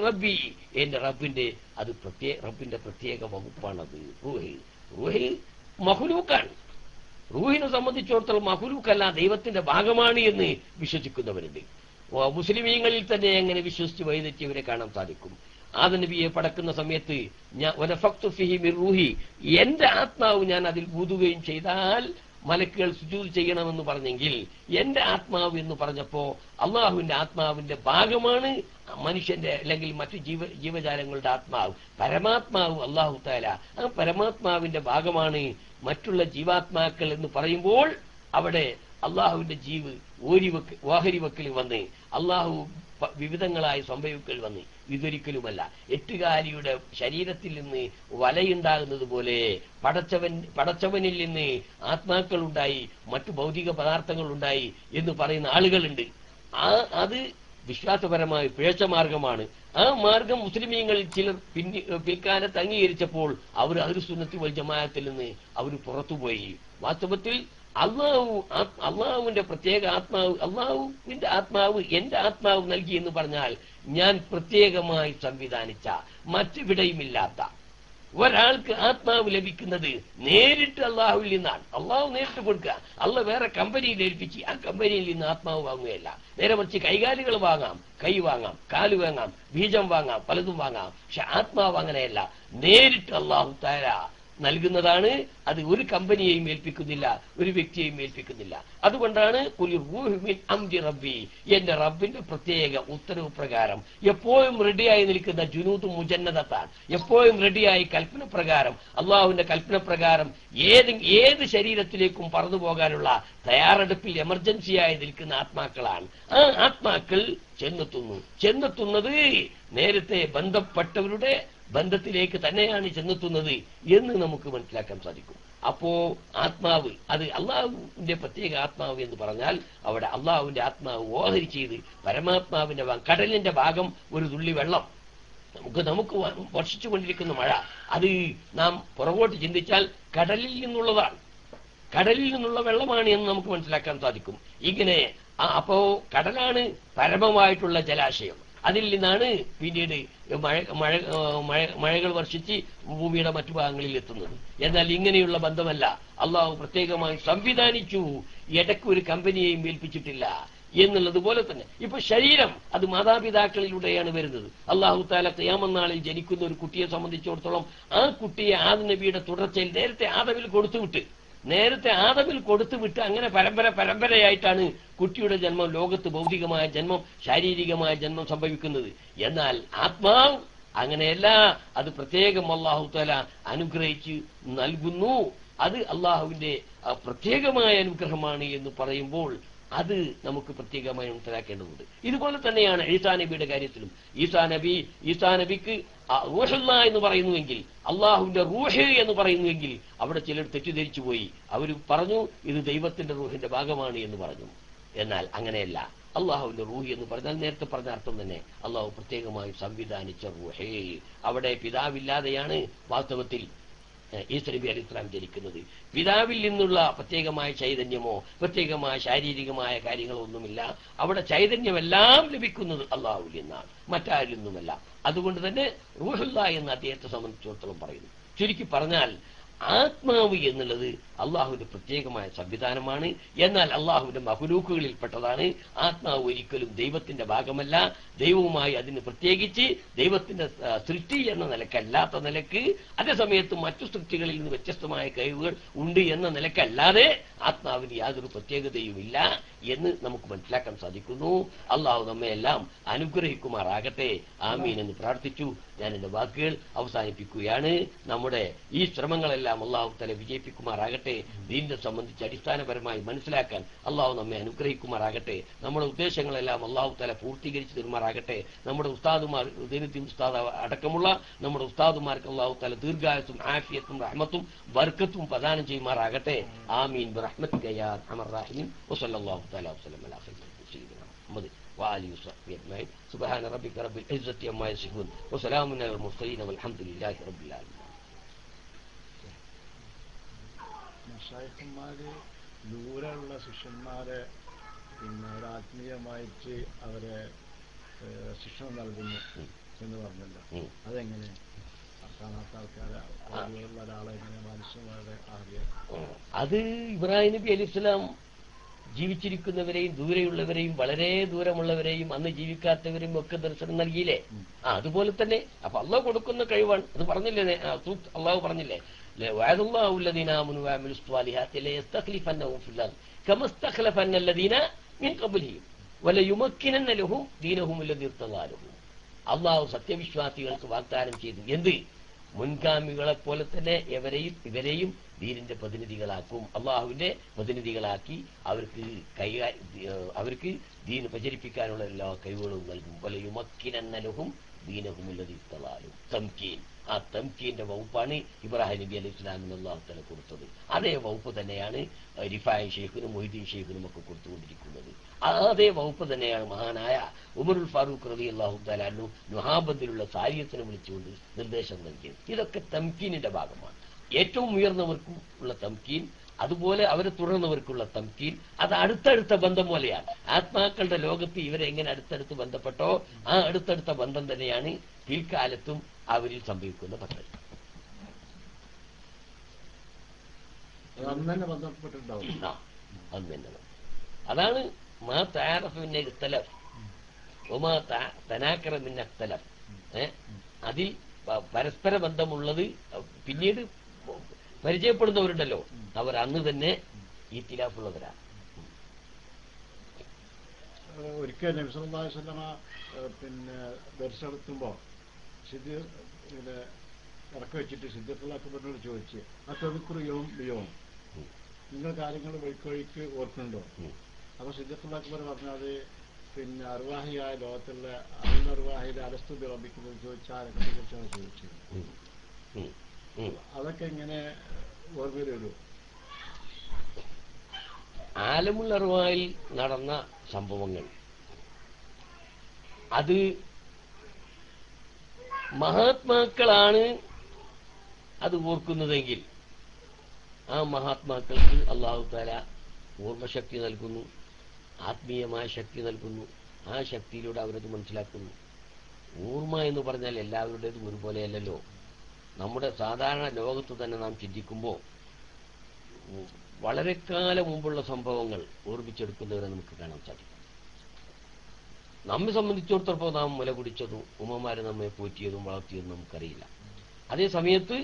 റബ്ബി. എന്റെ റബ്ബിന്റെ അത് പ്രത്യേക റബ്ബിന്റെ പ്രത്യേക വകുപ്പാണത്. റൂഹി റൂഹി മഹുലൂക്കാണ് റൂഹിനെ സംബന്ധിച്ചിടത്തോളം മഹുലൂക്കല്ല ദൈവത്തിന്റെ ഭാഗമാണ് എന്ന് വിശ്വസിക്കുന്നവരുണ്ട്. മുസ്ലിമീങ്ങളിൽ തന്നെ എങ്ങനെ വിശ്വസിച്ച് വൈദറ്റിയവരെ കാണാൻ സാധിക്കും? ആദ നബിയെ പടക്കുന്ന സമയത്ത് ഞാൻ വനഫക്തു ഫിഹി എന്റെ ആത്മാവ് ഞാൻ അതിൽ ഊതുകയും ചെയ്താൽ മലക്കുകൾ സുജൂത് ചെയ്യണമെന്ന് പറഞ്ഞെങ്കിൽ എന്റെ ആത്മാവ് എന്ന് പറഞ്ഞപ്പോ അള്ളാഹുവിന്റെ ആത്മാവിന്റെ ഭാഗമാണ് മനുഷ്യന്റെ അല്ലെങ്കിൽ മറ്റു ജീവ ജീവജാലങ്ങളുടെ ആത്മാവ്. പരമാത്മാവ് അള്ളാഹു താല ആ പരമാത്മാവിന്റെ ഭാഗമാണ് മറ്റുള്ള ജീവാത്മാക്കൾ എന്ന് പറയുമ്പോൾ അവിടെ അള്ളാഹുവിന്റെ ജീവ് ഓരിവക്ക് ഓഹരി വക്കിൽ വന്ന് അള്ളാഹു വിവിധങ്ങളായി സംഭവിക്കൽ വന്ന് ഇതൊരിക്കലുമല്ല. എട്ടുകാലിയുടെ ശരീരത്തിൽ നിന്ന് വലയുണ്ടാകുന്നത് പോലെ പടച്ചവൻ പടച്ചവനിൽ നിന്ന് ആത്മാക്കൾ ഉണ്ടായി മറ്റു ഭൗതിക പദാർത്ഥങ്ങൾ ഉണ്ടായി എന്ന് പറയുന്ന ആളുകളുണ്ട്. ആ അത് വിശ്വാസപരമായ പിഴച്ച മാർഗമാണ് ആ മാർഗം മുസ്ലിമീങ്ങളിൽ ചിലർ പിന്നി പിൽക്കാലത്ത് അംഗീകരിച്ചപ്പോൾ അവർ വൽ ജമാഅത്തിൽ നിന്ന് അവർ പുറത്തുപോയി. വാസ്തവത്തിൽ അള്ളാഹു അള്ളാഹുവിന്റെ പ്രത്യേക ആത്മാവ് അള്ളാഹുവിന്റെ ആത്മാവ് എന്റെ ആത്മാവ് നൽകി എന്ന് പറഞ്ഞാൽ ഞാൻ പ്രത്യേകമായി സംവിധാനിച്ച മറ്റെവിടെയുമില്ലാത്ത ഒരാൾക്ക് ആത്മാവ് ലഭിക്കുന്നത് നേരിട്ട് അള്ളാഹുവിൽ നിന്നാണ്. അള്ളാഹു നേരിട്ട് കൊടുക്കുക. അള്ള വേറെ കമ്പനിയിൽ ഏൽപ്പിച്ച് ആ കമ്പനിയിൽ നിന്ന് ആത്മാവ് വാങ്ങുകയല്ല. നേരെ മറിച്ച് കൈകാലുകൾ വാങ്ങാം കൈ വാങ്ങാം കാൽ വാങ്ങാം ബീജം വാങ്ങാം പലതും വാങ്ങാം. പക്ഷെ ആത്മാവ് അങ്ങനെയല്ല. നേരിട്ട് അള്ളാഹു താര നൽകുന്നതാണ്. അത് ഒരു കമ്പനിയെയും ഏൽപ്പിക്കുന്നില്ല ഒരു വ്യക്തിയെയും ഏൽപ്പിക്കുന്നില്ല. അതുകൊണ്ടാണ് അംരി റബ്ബി എന്റെ റബ്ബിന്റെ പ്രത്യേക ഉത്തരവ് പ്രകാരം എപ്പോഴും റെഡിയായി നിൽക്കുന്ന ജുനൂദ് മുജന്നതത്താൻ എപ്പോഴും റെഡിയായി കൽപ്പന പ്രകാരം അള്ളാഹുവിന്റെ കൽപ്പന പ്രകാരം ഏത് ഏത് ശരീരത്തിലേക്കും പറന്നു പോകാനുള്ള തയ്യാറെടുപ്പിൽ എമർജൻസിയായി നിൽക്കുന്ന ആത്മാക്കളാണ്. ആ ആത്മാക്കൾ ചെന്നെത്തുന്നു. ചെന്നെത്തുന്നത് നേരത്തെ ബന്ധപ്പെട്ടവരുടെ ബന്ധത്തിലേക്ക് തന്നെയാണ് ചെന്നെത്തുന്നത് എന്ന് നമുക്ക് മനസ്സിലാക്കാൻ സാധിക്കും. അപ്പോ ആത്മാവ് അത് അള്ളാഹുവിന്റെ പ്രത്യേക ആത്മാവ് എന്ന് പറഞ്ഞാൽ അവിടെ അള്ളാഹുവിന്റെ ആത്മാവ് ഓഹരി ചെയ്ത് പരമാത്മാവിന്റെ കടലിന്റെ ഭാഗം ഒരു തുള്ളി വെള്ളം. നമുക്ക് നമുക്ക് വർഷിച്ചു കൊണ്ടിരിക്കുന്ന മഴ. അത് നാം പുറകോട്ട് ചിന്തിച്ചാൽ കടലിൽ നിന്നുള്ളതാണ്. കടലിൽ നിന്നുള്ള വെള്ളമാണ് എന്ന് നമുക്ക് മനസ്സിലാക്കാൻ സാധിക്കും. ഇങ്ങനെ അപ്പോ കടലാണ് പരമമായിട്ടുള്ള ജലാശയം. അതിൽ നിന്നാണ് പിന്നീട് മഴ മഴ മഴ- മഴകൾ വർഷിച്ച് ഭൂമിയുടെ മറ്റു ഭാഗങ്ങളിൽ എത്തുന്നത്. എന്നാൽ ഇങ്ങനെയുള്ള ബന്ധമല്ല. അള്ളാഹു പ്രത്യേകമായി സംവിധാനിച്ചു. ഇടയ്ക്ക് ഒരു കമ്പനിയെയും ഏൽപ്പിച്ചിട്ടില്ല എന്നുള്ളത് പോലെ തന്നെ. ഇപ്പൊ ശരീരം അത് മാതാപിതാക്കളിലൂടെയാണ് വരുന്നത്. അള്ളാഹു താല കയാമനാളിൽ ജനിക്കുന്ന ഒരു കുട്ടിയെ സംബന്ധിച്ചിടത്തോളം ആ കുട്ടിയെ ആദ നബിയുടെ തുടർച്ചയിൽ നേരത്തെ ആദവിൽ കൊടുത്തുവിട്ട് നേരത്തെ ആദമിൽ കൊടുത്തു വിട്ട് അങ്ങനെ പരമ്പര പരമ്പരയായിട്ടാണ് കുട്ടിയുടെ ജന്മം ലോകത്ത് ഭൗതികമായ ജന്മം ശാരീരികമായ ജന്മം സംഭവിക്കുന്നത്. എന്നാൽ ആത്മാവ് അങ്ങനെയല്ല. അത് പ്രത്യേകം അള്ളാഹു തല അനുഗ്രഹിച്ച് നൽകുന്നു. അത് അള്ളാഹുവിന്റെ പ്രത്യേകമായ അനുഗ്രഹമാണ് എന്ന് പറയുമ്പോൾ അത് നമുക്ക് പ്രത്യേകമായി മനസ്സിലാക്കേണ്ടതുണ്ട് ഇതുപോലെ തന്നെയാണ് ഈസാ നബിയുടെ കാര്യത്തിലും. ഈസാ നബി ഈസാ നബിക്ക് ആ എന്ന് പറയുന്നുവെങ്കിൽ അള്ളാഹുവിന്റെ റൂഹ് എന്ന് പറയുന്നുവെങ്കിൽ അവിടെ ചിലർ തെറ്റിദ്ധരിച്ചു പോയി. അവർ പറഞ്ഞു ഇത് ദൈവത്തിന്റെ റൂഹിന്റെ ഭാഗമാണ് എന്ന് പറഞ്ഞു. എന്നാൽ അങ്ങനെയല്ല. അള്ളാഹുവിന്റെ റൂഹി എന്ന് പറഞ്ഞാൽ നേരത്തെ പറഞ്ഞ അർത്ഥം തന്നെ. അള്ളാഹു പ്രത്യേകമായി സംവിധാനിച്ച റൂഹേ. അവിടെ പിതാവില്ലാതെയാണ് വാസ്തവത്തിൽ ഈസ നബി അലി ഇസ്ലാം ജനിക്കുന്നത്. പിതാവിൽ നിന്നുള്ള പ്രത്യേകമായ ചൈതന്യമോ പ്രത്യേകമായ ശാരീരികമായ കാര്യങ്ങളോ ഒന്നുമില്ല അവിടെ ചൈതന്യമെല്ലാം ലഭിക്കുന്നത് അള്ളാഹുവിൽ നിന്നാണ്. മറ്റാരിൽ നിന്നുമല്ല. അതുകൊണ്ട് തന്നെ റൂഹുല്ല എന്ന് അദ്ദേഹത്തെ സംബന്ധിച്ചിടത്തോളം പറയുന്നു. ചുരുക്കി പറഞ്ഞാൽ ആത്മാവ് എന്നുള്ളത് അള്ളാഹുവിന്റെ പ്രത്യേകമായ സംവിധാനമാണ്. എന്നാൽ അള്ളാഹുവിന്റെ മഹുലൂക്കുകളിൽപ്പെട്ടതാണ്. ആത്മാവ് ഒരിക്കലും ദൈവത്തിന്റെ ഭാഗമല്ല. ദൈവവുമായി അതിന് പ്രത്യേകിച്ച് ദൈവത്തിന്റെ സൃഷ്ടി എന്ന നിലക്കല്ലാത്ത നിലയ്ക്ക് അതേസമയത്ത് മറ്റു സൃഷ്ടികളിൽ നിന്ന് വ്യത്യസ്തമായ കഴിവുകൾ ഉണ്ട് എന്ന നിലക്കല്ലാതെ ആത്മാവിന് യാതൊരു പ്രത്യേകതയുമില്ല എന്ന് നമുക്ക് മനസ്സിലാക്കാൻ സാധിക്കുന്നു. അള്ളാഹു നമ്മെ എല്ലാം അനുഗ്രഹിക്കുമാറാകട്ടെ. ആമീൻ എന്ന് പ്രാർത്ഥിച്ചു. ഞാൻ എന്റെ വാക്കുകൾ അവസാനിപ്പിക്കുകയാണ്. നമ്മുടെ ഈ ശ്രമങ്ങളെല്ലാം അള്ളാഹു തല വിജയിപ്പിക്കുമാറാകട്ടെ. ദീനിനെ സംബന്ധിച്ച് അടിസ്ഥാനപരമായി മനസ്സിലാക്കാൻ അള്ളാഹു നമ്മെ അനുഗ്രഹിക്കുമാറാകട്ടെ നമ്മുടെ ഉദ്ദേശങ്ങളെല്ലാം അള്ളാഹു തല പൂർത്തീകരിച്ചു തരുമാറാകട്ടെ നമ്മുടെ ഉസ്താദുമാർ ഉദയനുദ്ദീൻ ഉസ്താദ് അടക്കമുള്ള നമ്മുടെ ഉസ്താദുമാർക്ക് അള്ളാഹു തല ദീർഘായുസും ആഫിയത്തും റഹ്മത്തും ബർക്കത്തും പ്രദാനം ചെയ്യുമാറാകട്ടെ ആമീൻ برحمتك يا ارحم الراحمين وصلى الله تعالى وسلم على خير سيدنا محمد وآله وصحبه أجمعين سبحان ربك رب العزة عما يصفون وسلام على المرسلين والحمد لله رب العالمين മഷായിഖന്മാര് ദൂരെയുള്ള ശിഷ്യന്മാരെ പിന്നെ ഒരു ആത്മീയമായിട്ട് അവരെ ശിക്ഷണം നൽകുന്നു എന്ന് പറഞ്ഞല്ലോ. അതെങ്ങനെ? കാണാത്ത ആൾക്കാരെ ദൂരെയുള്ള ഒരാളെ എങ്ങനെ മനുഷ്യന്മാരുടെ ആദ്യം അത് ഇബ്രാഹിം നബി അലി ഇസ്ലാം ജീവിച്ചിരിക്കുന്നവരെയും ദൂരെയുള്ളവരെയും വളരെ ദൂരമുള്ളവരെയും അന്ന് ജീവിക്കാത്തവരും ഒക്കെ ദർശനം നൽകിയില്ലേ? ആ അതുപോലെ തന്നെ. അപ്പൊ അള്ളാഹ് കൊടുക്കുന്ന കഴിവാണ്. അത് പറഞ്ഞില്ലേ? അള്ളാഹു പറഞ്ഞില്ലേ? ല- الله الذين آمنوا وعملوا الصالحات ليستخلفنهم في الأرض كما استخلفن الذين من قبلهم وليمكنن لهم دينهم الذي ارتضى لهم. അള്ളാഹു സത്യവിശ്വാസികൾക്ക് വാഗ്ദാനം ചെയ്തു. എന്ത്? മുൻഗാമികളെ പോലെ തന്നെ എവരെയും ഇവരെയും ദീനിന്റെ പ്രതിനിധികളാക്കും. അള്ളാഹുവിന്റെ പ്രതിനിധികളാക്കി അവർക്ക് കൈകാ അവർക്ക് ദീൻ പ്രചരിപ്പിക്കാനുള്ള എല്ലാ കഴിവുകളും നൽകും. പോലെ യുമക്കിനന്നലഹും ദീനഹുമുല്ലതി തലാലും തംകീൻ. ആ തംകീന്റെ വകുപ്പാണ് ഇബ്രാഹിം നബി അലൈഹി ഇസ്ലാമിന് അള്ളാഹുത്തല കൊടുത്തത്. അതേ വകുപ്പ് തന്നെയാണ് റിഫായ ഷെയ്ഖിനും മൊയ്തീൻ ഷെയ്ഖിനും ഒക്കെ കൊടുത്തുകൊണ്ടിരിക്കുന്നത്. അതേ വകുപ്പ് തന്നെയാണ് മഹാനായ ഉമറുൽ ഫാറൂഖ് റബി അള്ളാഹു തലാനു നുഹാബന്ദിലുള്ള സാരിയത്തിനെ വിളിച്ചുകൊണ്ട് നിർദ്ദേശം നൽകിയത്. ഇതൊക്കെ തംകീനിന്റെ ഭാഗമാണ്. ഏറ്റവും ഉയർന്നവർക്കും ഉള്ള തംകീൻ അതുപോലെ അവരെ തുടർന്നവർക്കുള്ള തംകീൻ അത് അടുത്തടുത്ത ബന്ധം പോലെയാണ്. ആത്മാക്കളുടെ ലോകത്ത് ഇവരെ എങ്ങനെ അടുത്തടുത്ത് ബന്ധപ്പെട്ടോ ആ അടുത്തടുത്ത ബന്ധം തന്നെയാണ് പിൽക്കാലത്തും അവരിൽ സംഭവിക്കുന്ന പദ്ധതി. അതാണ് മാ താരഫിന്റെ ഇഖ്തലഫ്. ഒമാ ത- തനാക്കറ മിന്ന ഇഖ്തലഫ്. അതിൽ പരസ്പര ബന്ധമുള്ളത് പിന്നീട് പരിചയപ്പെടുന്നവരുണ്ടല്ലോ. അവർ അന്ന് തന്നെ ഈ തിലാഫുള്ളവരാണ് ഒരിക്കൽ നബിസ് പിന്നെ ദർശനത്തുമ്പോൾ സിദ്ധി ഇങ്ങനെ ഇറക്കി വെച്ചിട്ട് സിദ്ധിക്കുള്ള അക്ബറിനോട് ചോദിച്ച് ആ തെതുക്കുറിയവും ബിയവും. നിങ്ങൾ കാര്യങ്ങൾ വഴിക്കൊഴിക്ക് ഓർക്കുന്നുണ്ടോ. അപ്പൊ സിദ്ധത്തുള്ള അക്ബർ പറഞ്ഞത് പിന്നെ അർവാഹിയായ ലോകത്തുള്ള അറുന്ന അർവാഹിയുടെ അലസ്തു ലഭിക്കുന്നത് ചോദിച്ചാൽ അതിനെ കുറിച്ചാണ് ചോദിച്ചത്. അതൊക്കെ ഇങ്ങനെ ഓർമ്മയിൽ വരും. ആലമുൽ അറുവായിൽ നടന്ന സംഭവങ്ങൾ. അത് മഹാത്മാക്കളാണ് അത് ഓർക്കുന്നതെങ്കിൽ ആ മഹാത്മാക്കൾക്ക് അള്ളാഹു താല ഓർമ്മശക്തി നൽകുന്നു ആത്മീയമായ ശക്തി നൽകുന്നു ആ ശക്തിയിലൂടെ അവരത് മനസ്സിലാക്കുന്നു. ഓർമ്മ എന്ന് പറഞ്ഞാൽ എല്ലാവരുടേതും ഒരുപോലെയല്ലല്ലോ. നമ്മുടെ സാധാരണ ലോകത്ത് തന്നെ നാം ചിന്തിക്കുമ്പോൾ വളരെ കാലം മുമ്പുള്ള സംഭവങ്ങൾ ഓർമ്മിച്ചെടുക്കുന്നവരെ നമുക്ക് കാണാൻ സാധിക്കും. നമ്മെ സംബന്ധിച്ചിടത്തോളം നാം മുല കുടിച്ചതും ഉമ്മമാരെ നമ്മെ പോറ്റിയതും വളർത്തിയതും നമുക്കറിയില്ല. അതേ സമയത്ത്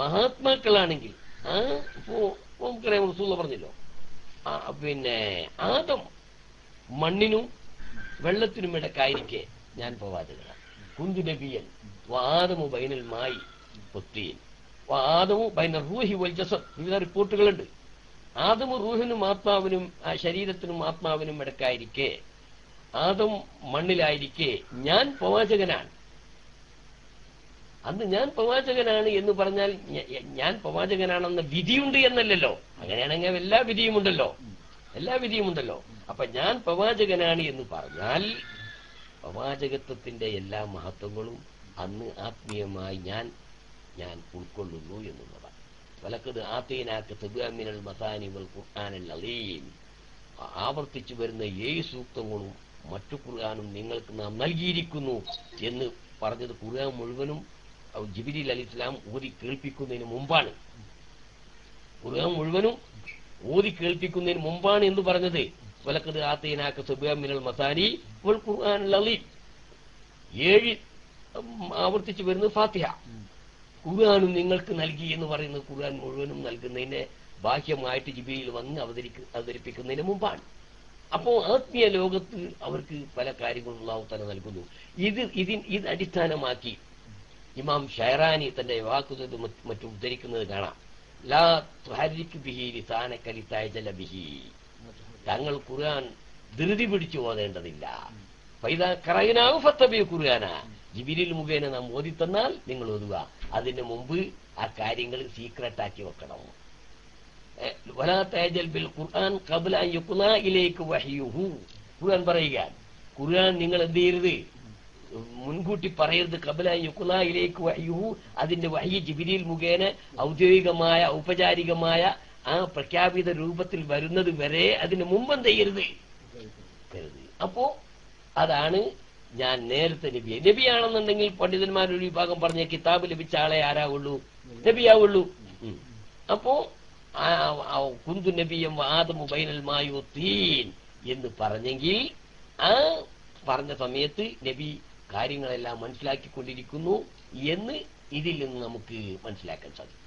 മഹാത്മാക്കളാണെങ്കിൽ ആ ഇപ്പോ നമുക്കറിയാം റസൂള്ള പറഞ്ഞല്ലോ. പിന്നെ ആദം മണ്ണിനും വെള്ളത്തിനും ഇടക്കായിരിക്കെ ഞാൻ പ്രവാചകനാണ് കുന്തു നബിയൻ വാദമു ബൈനൽ മായി പൊത്തിയൻ. ആദമു ബൈനൽ റൂഹി വൽ ജസദ്. വിവിധ റിപ്പോർട്ടുകളുണ്ട്. ആദമു റൂഹിനും ആത്മാവിനും ശരീരത്തിനും ആത്മാവിനും ഇടക്കായിരിക്കെ ആദം മണ്ണിലായിരിക്കെ ഞാൻ പ്രവാചകനാണ്. അന്ന് ഞാൻ പ്രവാചകനാണ് എന്ന് പറഞ്ഞാൽ ഞാൻ പ്രവാചകനാണെന്ന വിധിയുണ്ട് എന്നല്ലല്ലോ. അങ്ങനെയാണെങ്കിൽ എല്ലാ വിധിയുമുണ്ടല്ലോ. എല്ലാ വിധിയുമുണ്ടല്ലോ. അപ്പൊ ഞാൻ പ്രവാചകനാണ് എന്ന് പറഞ്ഞാൽ പ്രവാചകത്വത്തിന്റെ എല്ലാ മഹത്വങ്ങളും അന്ന് ആത്മീയമായി ഞാൻ ഞാൻ ഉൾക്കൊള്ളുന്നു എന്നുള്ളതാണ്. വലക്കത് ആത്തീനാക്ക് തബുഅമിനൽ മസാനിവൽ ഖുർആനൽ അലീം. ആവർത്തിച്ചു വരുന്ന ഏഴ് സൂക്തങ്ങളും മറ്റു ഖുർആാനും നിങ്ങൾക്ക് നാം നൽകിയിരിക്കുന്നു എന്ന് പറഞ്ഞത് ഖുർആൻ മുഴുവനും ജിബിരി അലി ഇസ്ലാം ഊതി കേൾപ്പിക്കുന്നതിന് മുമ്പാണ്. ഖുർആൻ മുഴുവനും ഊതി കേൾപ്പിക്കുന്നതിന് മുമ്പാണ് എന്ന് പറഞ്ഞത്. വലക്കത് ആത്തേനാക്ക സുബിമിനൽ മസാനി ഖുർആൻ ലളീം ഏഴ് ആവർത്തിച്ചു വരുന്നത് ഫാത്തിഹ. ഖുർആാനും നിങ്ങൾക്ക് നൽകി എന്ന് പറയുന്നത് ഖുർആൻ മുഴുവനും നൽകുന്നതിനെ ബാഹ്യമായിട്ട് ജിബിയിൽ വന്ന് അവതരിക്ക അവതരിപ്പിക്കുന്നതിന് മുമ്പാണ്. അപ്പോ ആത്മീയ ലോകത്ത് അവർക്ക് പല കാര്യങ്ങളും അള്ളാഹു തന്നെ നൽകുന്നു. ഇത് ഇതിൻ ഇത് അടിസ്ഥാനമാക്കി ഇമാം ഷൈറാനി തന്റെ വാക്കുതത് മറ്റും ഉദ്ധരിക്കുന്നത് കാണാം. ലാ ബിഹി ഖുർആൻ ധൃതി പിടിച്ചു ഓതേണ്ടതില്ല. ഫൈദ കറയിനാവ് ഫത്തബി ഖുർആന. ജിബിരിൽ മുഖേന നാം ഓതിത്തന്നാൽ തന്നാൽ നിങ്ങൾ ഓതുക. അതിന് മുമ്പ് ആ കാര്യങ്ങൾ സീക്രട്ടാക്കി വെക്കണം. ഖുർആൻ പറയുക ഖുർആൻ നിങ്ങൾ എന്ത് ചെയ്യരുത്? മുൻകൂട്ടി പറയരുത് യുഖ്ലാ ഇലൈക വഹ്യുഹു. അതിന്റെ വഹ്യ ജിബിരിയിൽ മുഖേന ഔദ്യോഗികമായ ഔപചാരികമായ ആ പ്രഖ്യാപിത രൂപത്തിൽ വരുന്നത് വരെ അതിന് മുമ്പ് എന്ത് ചെയ്യരുത്? അപ്പോ അതാണ് ഞാൻ നേരത്തെ നബിയെ. നബിയാണെന്നുണ്ടെങ്കിൽ പണ്ഡിതന്മാരൊരു വിഭാഗം പറഞ്ഞ കിതാബ് ലഭിച്ച ആളെ ആരാവുള്ളൂ? നബിയാവുള്ളൂ. അപ്പോ കുന്തു നബിയം ആദമു ബൈനൽ മായു എന്ന് പറഞ്ഞെങ്കിൽ ആ പറഞ്ഞ സമയത്ത് നബി കാര്യങ്ങളെല്ലാം മനസ്സിലാക്കിക്കൊണ്ടിരിക്കുന്നു എന്ന് ഇതിൽ നിന്ന് നമുക്ക് മനസ്സിലാക്കാൻ സാധിക്കും.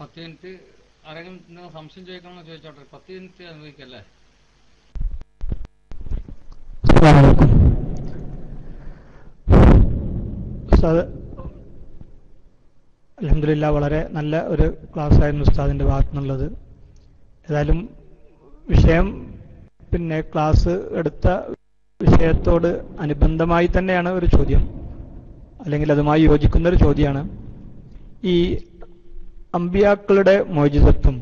പത്ത് മിനിറ്റ് ആരെങ്കിലും സംശയം ചോദിക്കണമെന്ന് ചോദിച്ചോട്ടെ. പത്ത് മിനിറ്റ് ഉസ്താദ് അലഹമില്ല വളരെ നല്ല ഒരു ക്ലാസ് ആയിരുന്നു ഉസ്താദിന്റെ ഭാഗത്തു നിന്നുള്ളത് ഏതായാലും വിഷയം പിന്നെ ക്ലാസ് എടുത്ത വിഷയത്തോട് അനുബന്ധമായി തന്നെയാണ് ഒരു ചോദ്യം. അല്ലെങ്കിൽ അതുമായി യോജിക്കുന്ന ഒരു ചോദ്യമാണ്. ഈ അമ്പിയാക്കളുടെ മോചിതത്വം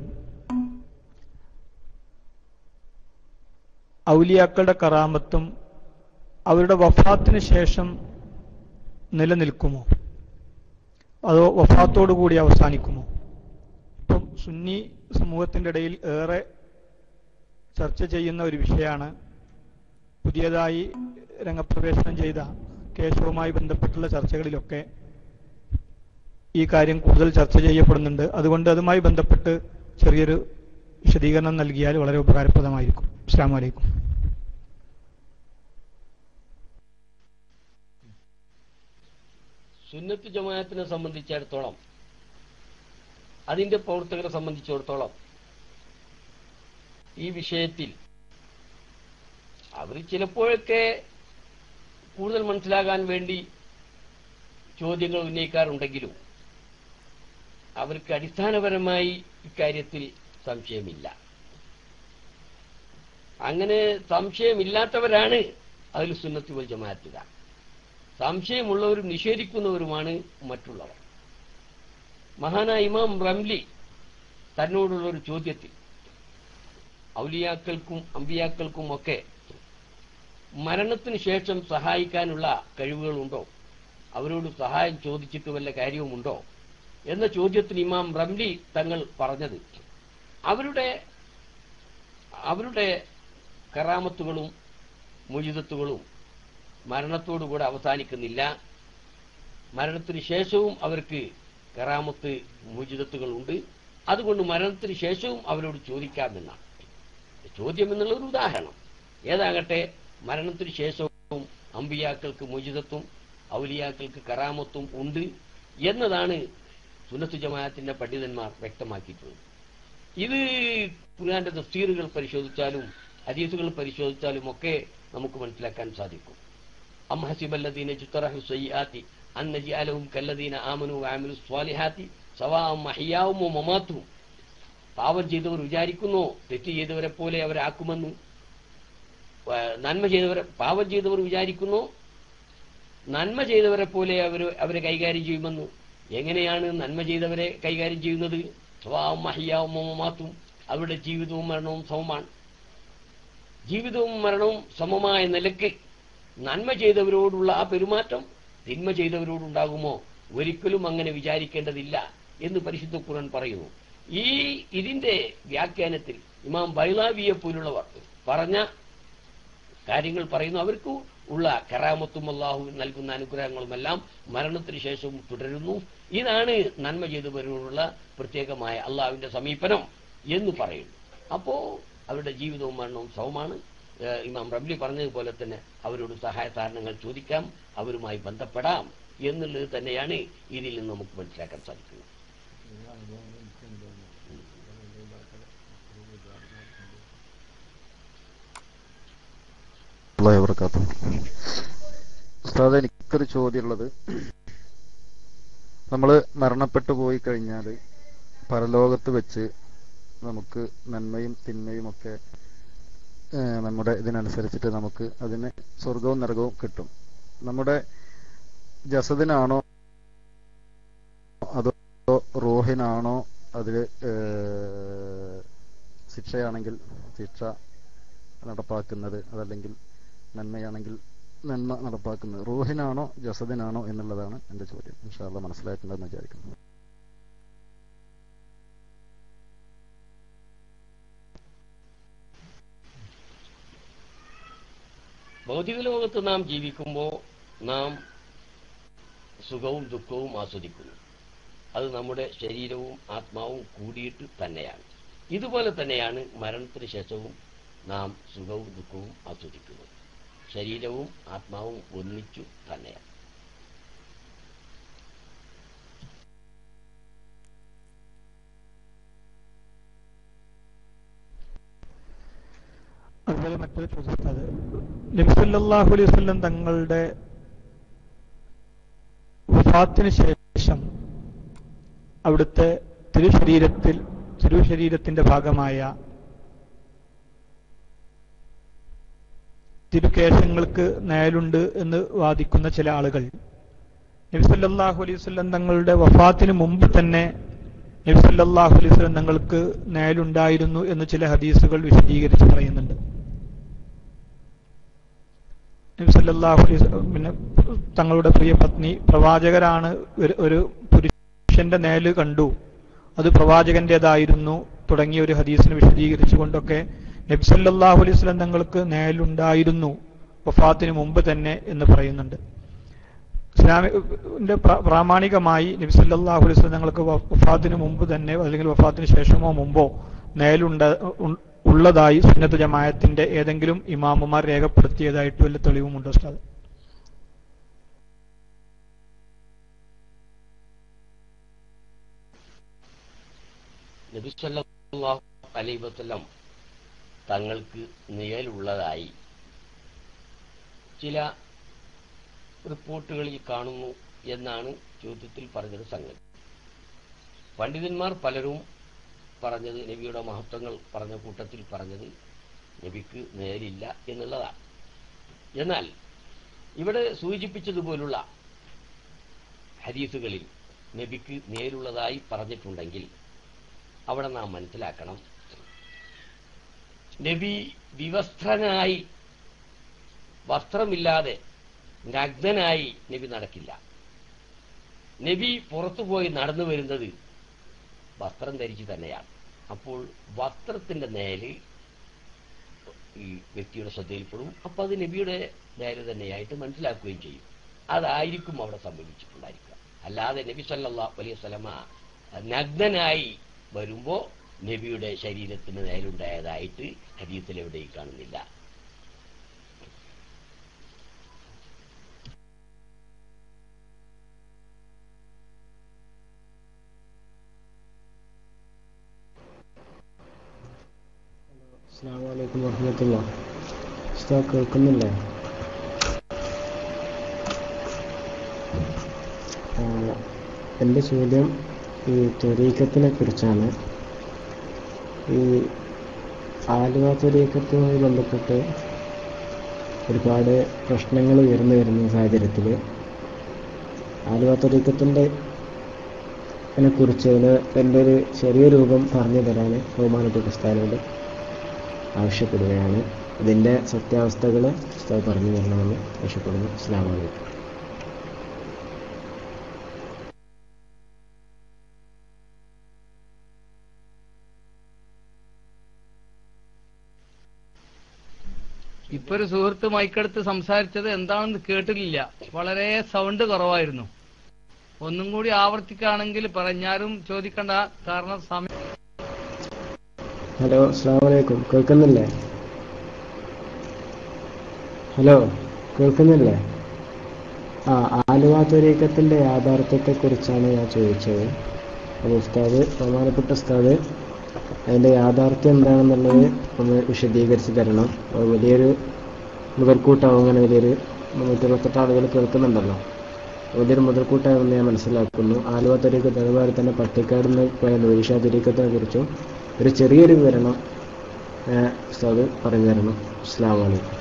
ഔലിയാക്കളുടെ കറാമത്തും അവരുടെ വഫാത്തിന് ശേഷം നിലനിൽക്കുമോ? അതോ വഫാത്തോടു കൂടി അവസാനിക്കുമോ ഇപ്പം സുന്നി സമൂഹത്തിന്റെ ഇടയിൽ ഏറെ ചർച്ച ചെയ്യുന്ന ഒരു വിഷയമാണ് പുതിയതായി രംഗപ്രവേശനം ചെയ്ത കേശവുമായി ബന്ധപ്പെട്ടുള്ള ചർച്ചകളിലൊക്കെ ഈ കാര്യം കൂടുതൽ ചർച്ച ചെയ്യപ്പെടുന്നുണ്ട്. അതുകൊണ്ട് അതുമായി ബന്ധപ്പെട്ട് ചെറിയൊരു വിശദീകരണം നൽകിയാൽ വളരെ ഉപകാരപ്രദമായിരിക്കും. അസ്സാം വലൈക്കും സുന്നത്ത് ജമാഅത്തിനെ സംബന്ധിച്ചിടത്തോളം അതിന്റെ പ്രവർത്തകരെ സംബന്ധിച്ചിടത്തോളം ഈ വിഷയത്തിൽ അവർ ചിലപ്പോഴൊക്കെ കൂടുതൽ മനസ്സിലാകാൻ വേണ്ടി ചോദ്യങ്ങൾ ഉന്നയിക്കാറുണ്ടെങ്കിലും അവർക്ക് അടിസ്ഥാനപരമായി ഇക്കാര്യത്തിൽ സംശയമില്ല. അങ്ങനെ സംശയമില്ലാത്തവരാണ് അതിൽ സുന്നത്തി വൽ ജമാഅത്തുകാർ. സംശയമുള്ളവരും നിഷേധിക്കുന്നവരുമാണ് മറ്റുള്ളവർ. മഹാന ഇമാം റംലി തന്നോടുള്ള ഒരു ചോദ്യത്തിൽ ഔലിയാക്കൾക്കും അമ്പിയാക്കൾക്കും ഒക്കെ മരണത്തിന് ശേഷം സഹായിക്കാനുള്ള കഴിവുകളുണ്ടോ? അവരോട് സഹായം ചോദിച്ചിട്ട് വല്ല കാര്യവുമുണ്ടോ? എന്ന ചോദ്യത്തിന് ഇമാം റംലി തങ്ങൾ പറഞ്ഞത് അവരുടെ അവരുടെ കറാമത്തുകളും മുജിതത്തുകളും മരണത്തോടുകൂടെ അവസാനിക്കുന്നില്ല. മരണത്തിന് ശേഷവും അവർക്ക് കറാമത്ത് മുജിതത്തുകളുണ്ട് അതുകൊണ്ട് മരണത്തിന് ശേഷവും അവരോട് ചോദിക്കാമെന്നാണ്. ചോദ്യം എന്നുള്ള ഒരു ഉദാഹരണം. ഏതാകട്ടെ മരണത്തിന് ശേഷവും അമ്പിയാക്കൾക്ക് മോചിതത്വം ഔലിയാക്കൾക്ക് കറാമത്തും ഉണ്ട് എന്നതാണ് സുന്നത്തു ജമാഅത്തിന്റെ പണ്ഡിതന്മാർ വ്യക്തമാക്കിയിട്ടുള്ളത്. ഇത് ഖുർആന്റെ തഫ്സീറുകൾ പരിശോധിച്ചാലും ഹദീസുകൾ പരിശോധിച്ചാലും ഒക്കെ നമുക്ക് മനസ്സിലാക്കാൻ സാധിക്കും. أم حسب الذين اجترحوا السيئات أن نجعلهم كالذين آمنوا وعملوا الصالحات سواء محياهم ومماتهم പാപം ചെയ്തവർ വിചാരിക്കുന്നു തെറ്റ് ചെയ്തവരെ പോലെ അവരെ ആക്കുമെന്ന് വ- നന്മ ചെയ്തവരെ പാപം ചെയ്തവർ വിചാരിക്കുന്നു നന്മ ചെയ്തവരെ പോലെ അവർ അവരെ കൈകാര്യം ചെയ്യുമെന്ന് എങ്ങനെയാണ് നന്മ ചെയ്തവരെ കൈകാര്യം ചെയ്യുന്നത് സ്വഭാവം മഹിയാവും മോമാത്തും അവരുടെ ജീവിതവും മരണവും സമമാണ് ജീവിതവും മരണവും സമമായ നിലയ്ക്ക് നന്മ ചെയ്തവരോടുള്ള ആ പെരുമാറ്റം തിന്മ ചെയ്തവരോടുണ്ടാകുമോ? ഒരിക്കലും അങ്ങനെ വിചാരിക്കേണ്ടതില്ല എന്ന് പരിശുദ്ധ ഖുർആൻ പറയുന്നു. ഈ ഇതിന്റെ വ്യാഖ്യാനത്തിൽ ഇമാം ബൈലാവിയെ പോലുള്ളവർ പറഞ്ഞ കാര്യങ്ങൾ പറയുന്നു. അവർക്ക് ഉള്ള കരാമത്തും അള്ളാഹു നൽകുന്ന അനുഗ്രഹങ്ങളുമെല്ലാം മരണത്തിന് ശേഷവും തുടരുന്നു. ഇതാണ് നന്മ ചെയ്തവരോടുള്ള പ്രത്യേകമായ അള്ളാഹുവിന്റെ സമീപനം എന്ന് പറയുന്നു. അപ്പോ അവരുടെ ജീവിതവും മരണവും സമമാണ് ഏഹ് ഇമാം റബ്ലി പറഞ്ഞതുപോലെ തന്നെ അവരോട് സഹായധാരണങ്ങൾ ചോദിക്കാം അവരുമായി ബന്ധപ്പെടാം എന്നുള്ളത് തന്നെയാണ് ഇതിൽ നിന്ന് നമുക്ക് മനസ്സിലാക്കാൻ സാധിക്കുന്നത്. എനിക്കൊരു ചോദ്യമുള്ളത്. നമ്മൾ മരണപ്പെട്ടു പോയി കഴിഞ്ഞാൽ പരലോകത്ത് വെച്ച് നമുക്ക് നന്മയും തിന്മയും ഒക്കെ നമ്മുടെ ഇതിനനുസരിച്ചിട്ട് നമുക്ക് അതിന് സ്വർഗവും നരകവും കിട്ടും. നമ്മുടെ ജസദിനാണോ അതോ റോഹിനാണോ അതിൽ ശിക്ഷയാണെങ്കിൽ ശിക്ഷ നടപ്പാക്കുന്നത് അതല്ലെങ്കിൽ നന്മയാണെങ്കിൽ നന്മ നടപ്പാക്കുന്നത്. റൂഹിനാണോ ജസദിനാണോ എന്നുള്ളതാണ് എന്റെ ചോദ്യം. ഇൻഷാല്ല മനസ്സിലായിട്ടുണ്ടെന്ന് വിചാരിക്കുന്നു. ഭൗതിക ലോകത്ത് നാം ജീവിക്കുമ്പോൾ നാം സുഖവും ദുഃഖവും ആസ്വദിക്കുന്നു. അത് നമ്മുടെ ശരീരവും ആത്മാവും കൂടിയിട്ട് തന്നെയാണ്. ഇതുപോലെ തന്നെയാണ് മരണത്തിന് ശേഷവും നാം സുഖവും ദുഃഖവും ആസ്വദിക്കുന്നത്. ശരീരവും ആത്മാവും ഒന്നിച്ചു തന്നെയാണ്. അതുപോലെ മറ്റൊരു ചോദിച്ചത് നബിസല്ലാഹു അലൈഹി വസല്ലം തങ്ങളുടെ വഫാത്തിന് ശേഷം അവിടുത്തെ തിരുശരീരത്തിൽ തിരുശരീരത്തിന്റെ ഭാഗമായ തിരുകേശങ്ങൾക്ക് നയലുണ്ട് എന്ന് വാദിക്കുന്ന ചില ആളുകൾ. നബിസല്ലാഹു അലൈഹി വസല്ലം തങ്ങളുടെ വഫാത്തിന് മുമ്പ് തന്നെ നബിസല്ലാഹു അലൈഹി വസല്ലം തങ്ങൾക്ക് നയലുണ്ടായിരുന്നു എന്ന് ചില ഹദീസുകൾ വിശദീകരിച്ച് പറയുന്നുണ്ട്. പിന്നെ തങ്ങളുടെ പ്രിയ പത്നി പ്രവാചകരാണ് ഒരു- പുരുഷന്റെ നേൽ കണ്ടു. അത് പ്രവാചകന്റേതായിരുന്നു. തുടങ്ങിയ ഒരു ഹദീസിനെ വിശദീകരിച്ചുകൊണ്ടൊക്കെ നബി സല്ലല്ലാഹു അലൈഹി സ്വലം തങ്ങൾക്ക് നേലുണ്ടായിരുന്നു. വഫാത്തിന് മുമ്പ് തന്നെ എന്ന് പറയുന്നുണ്ട്. ഇസ്ലാമിന്റെ പ്ര- പ്രാമാണികമായി നബ്സല്ലാഹു അലൈഹി സ്വലം തങ്ങൾക്ക് വഫാത്തിന് മുമ്പ് തന്നെ അല്ലെങ്കിൽ വഫാത്തിന് ശേഷമോ മുമ്പോ നേലുണ്ട ഉള്ളതായി സുന്നത്ത് ജമായത്തിന്റെ ഏതെങ്കിലും ഇമാമുമാർ രേഖപ്പെടുത്തിയതായിട്ട് വല്ല തെളിവുമുണ്ടോ ഉസ്താദ്? നബി തങ്ങൾക്ക് നിയലുള്ളതായി ചില റിപ്പോർട്ടുകളിൽ കാണുന്നു എന്നാണ് ചോദ്യത്തിൽ പറഞ്ഞത് സംഗതി. പണ്ഡിതന്മാർ പലരും പറഞ്ഞത് നബിയുടെ മഹത്വങ്ങൾ പറഞ്ഞ കൂട്ടത്തിൽ പറഞ്ഞത് നബിക്ക് നേരില്ല എന്നുള്ളതാണ്. എന്നാൽ ഇവിടെ സൂചിപ്പിച്ചതുപോലുള്ള ഹദീസുകളിൽ നബിക്ക് നേരുള്ളതായി പറഞ്ഞിട്ടുണ്ടെങ്കിൽ അവിടെ നാം മനസ്സിലാക്കണം നബി വിവസ്ത്രനായി വസ്ത്രമില്ലാതെ നഗ്നനായി നബി നടക്കില്ല. നബി പുറത്തുപോയി നടന്നു വരുന്നത് വസ്ത്രം ധരിച്ച് തന്നെയാണ്. അപ്പോൾ വസ്ത്രത്തിന്റെ നേൽ ഈ വ്യക്തിയുടെ ശ്രദ്ധയിൽപ്പെടും. അപ്പൊ അത് നബിയുടെ നേര് തന്നെയായിട്ട് മനസ്സിലാക്കുകയും ചെയ്യും. അതായിരിക്കും അവിടെ സംഭവിച്ചിട്ടുണ്ടായിരിക്കുക. അല്ലാതെ നബി സല്ലല്ലാഹു വലിയ സ്ഥലമ നഗ്നനായി വരുമ്പോ നബിയുടെ ശരീരത്തിന് നേരുണ്ടായതായിട്ട് ഹരീത്തിലെവിടെയും കാണുന്നില്ല. അസ്സാം വലൈക്കും വർഹമത്തുള്ള കേൾക്കുന്നില്ലേ? എന്റെ ചോദ്യം ഈ ത്വരീക്കത്തിനെ കുറിച്ചാണ്. ഈ ആലുവ ത്വരീക്കത്തുമായി ബന്ധപ്പെട്ട് ഒരുപാട് പ്രശ്നങ്ങൾ ഉയർന്നു വരുന്ന സാഹചര്യത്തിൽ ആലുവ ത്വരീക്കത്തിന്റെ കുറിച്ച് എന്റെ ഒരു ചെറിയ രൂപം പറഞ്ഞു തരാൻ ബഹുമാനപ്പെട്ട ഉസ്താദിനോട് ആവശ്യപ്പെടുകയാണ്. ഇതിന്റെ സത്യാവസ്ഥകൾ പറഞ്ഞു തരണമെന്ന് ആവശ്യപ്പെടുന്നു. അസ്സാം വലൈക്കും ഇപ്പൊ ഒരു സുഹൃത്ത് മൈക്കെടുത്ത് സംസാരിച്ചത് എന്താണെന്ന് കേട്ടിട്ടില്ല. വളരെ സൗണ്ട് കുറവായിരുന്നു. ഒന്നും കൂടി ആവർത്തിക്കുകയാണെങ്കിൽ പറഞ്ഞാലും ചോദിക്കണ്ട കാരണം സമയം ഹലോ അസ്സാം വലൈക്കും കേൾക്കുന്നില്ലേ? ഹലോ കേൾക്കുന്നില്ലേ? ആ ആലുവ തുരീക്കത്തിന്റെ യാഥാർത്ഥ്യത്തെ കുറിച്ചാണ് ഞാൻ ചോദിച്ചത്. അപ്പോൾ ഉസ്താദ് ബഹുമാനപ്പെട്ട ഉസ്താദ് അതിന്റെ യാഥാർത്ഥ്യം എന്താണെന്നുള്ളത് ഒന്ന് വിശദീകരിച്ച് തരണം. അത് വലിയൊരു മുതൽക്കൂട്ടാവും അങ്ങനെ വലിയൊരു നൂറ്റിരുപത്തെട്ട് ആളുകൾ കേൾക്കുന്നുണ്ടല്ലോ. വലിയൊരു മുതൽക്കൂട്ടാണെന്ന് ഞാൻ മനസ്സിലാക്കുന്നു. ആലുവ തുരീക്കത്ത് അതുപോലെ തന്നെ പട്ടിക്കാട് നിന്ന് പോയ നൂരിഷ ത്വരീക്കത്തിനെ കുറിച്ചും ഒരു ചെറിയൊരു വിവരണം ഉസ്താദ് പറഞ്ഞു തരണം അസ്സാം വലൈക്കും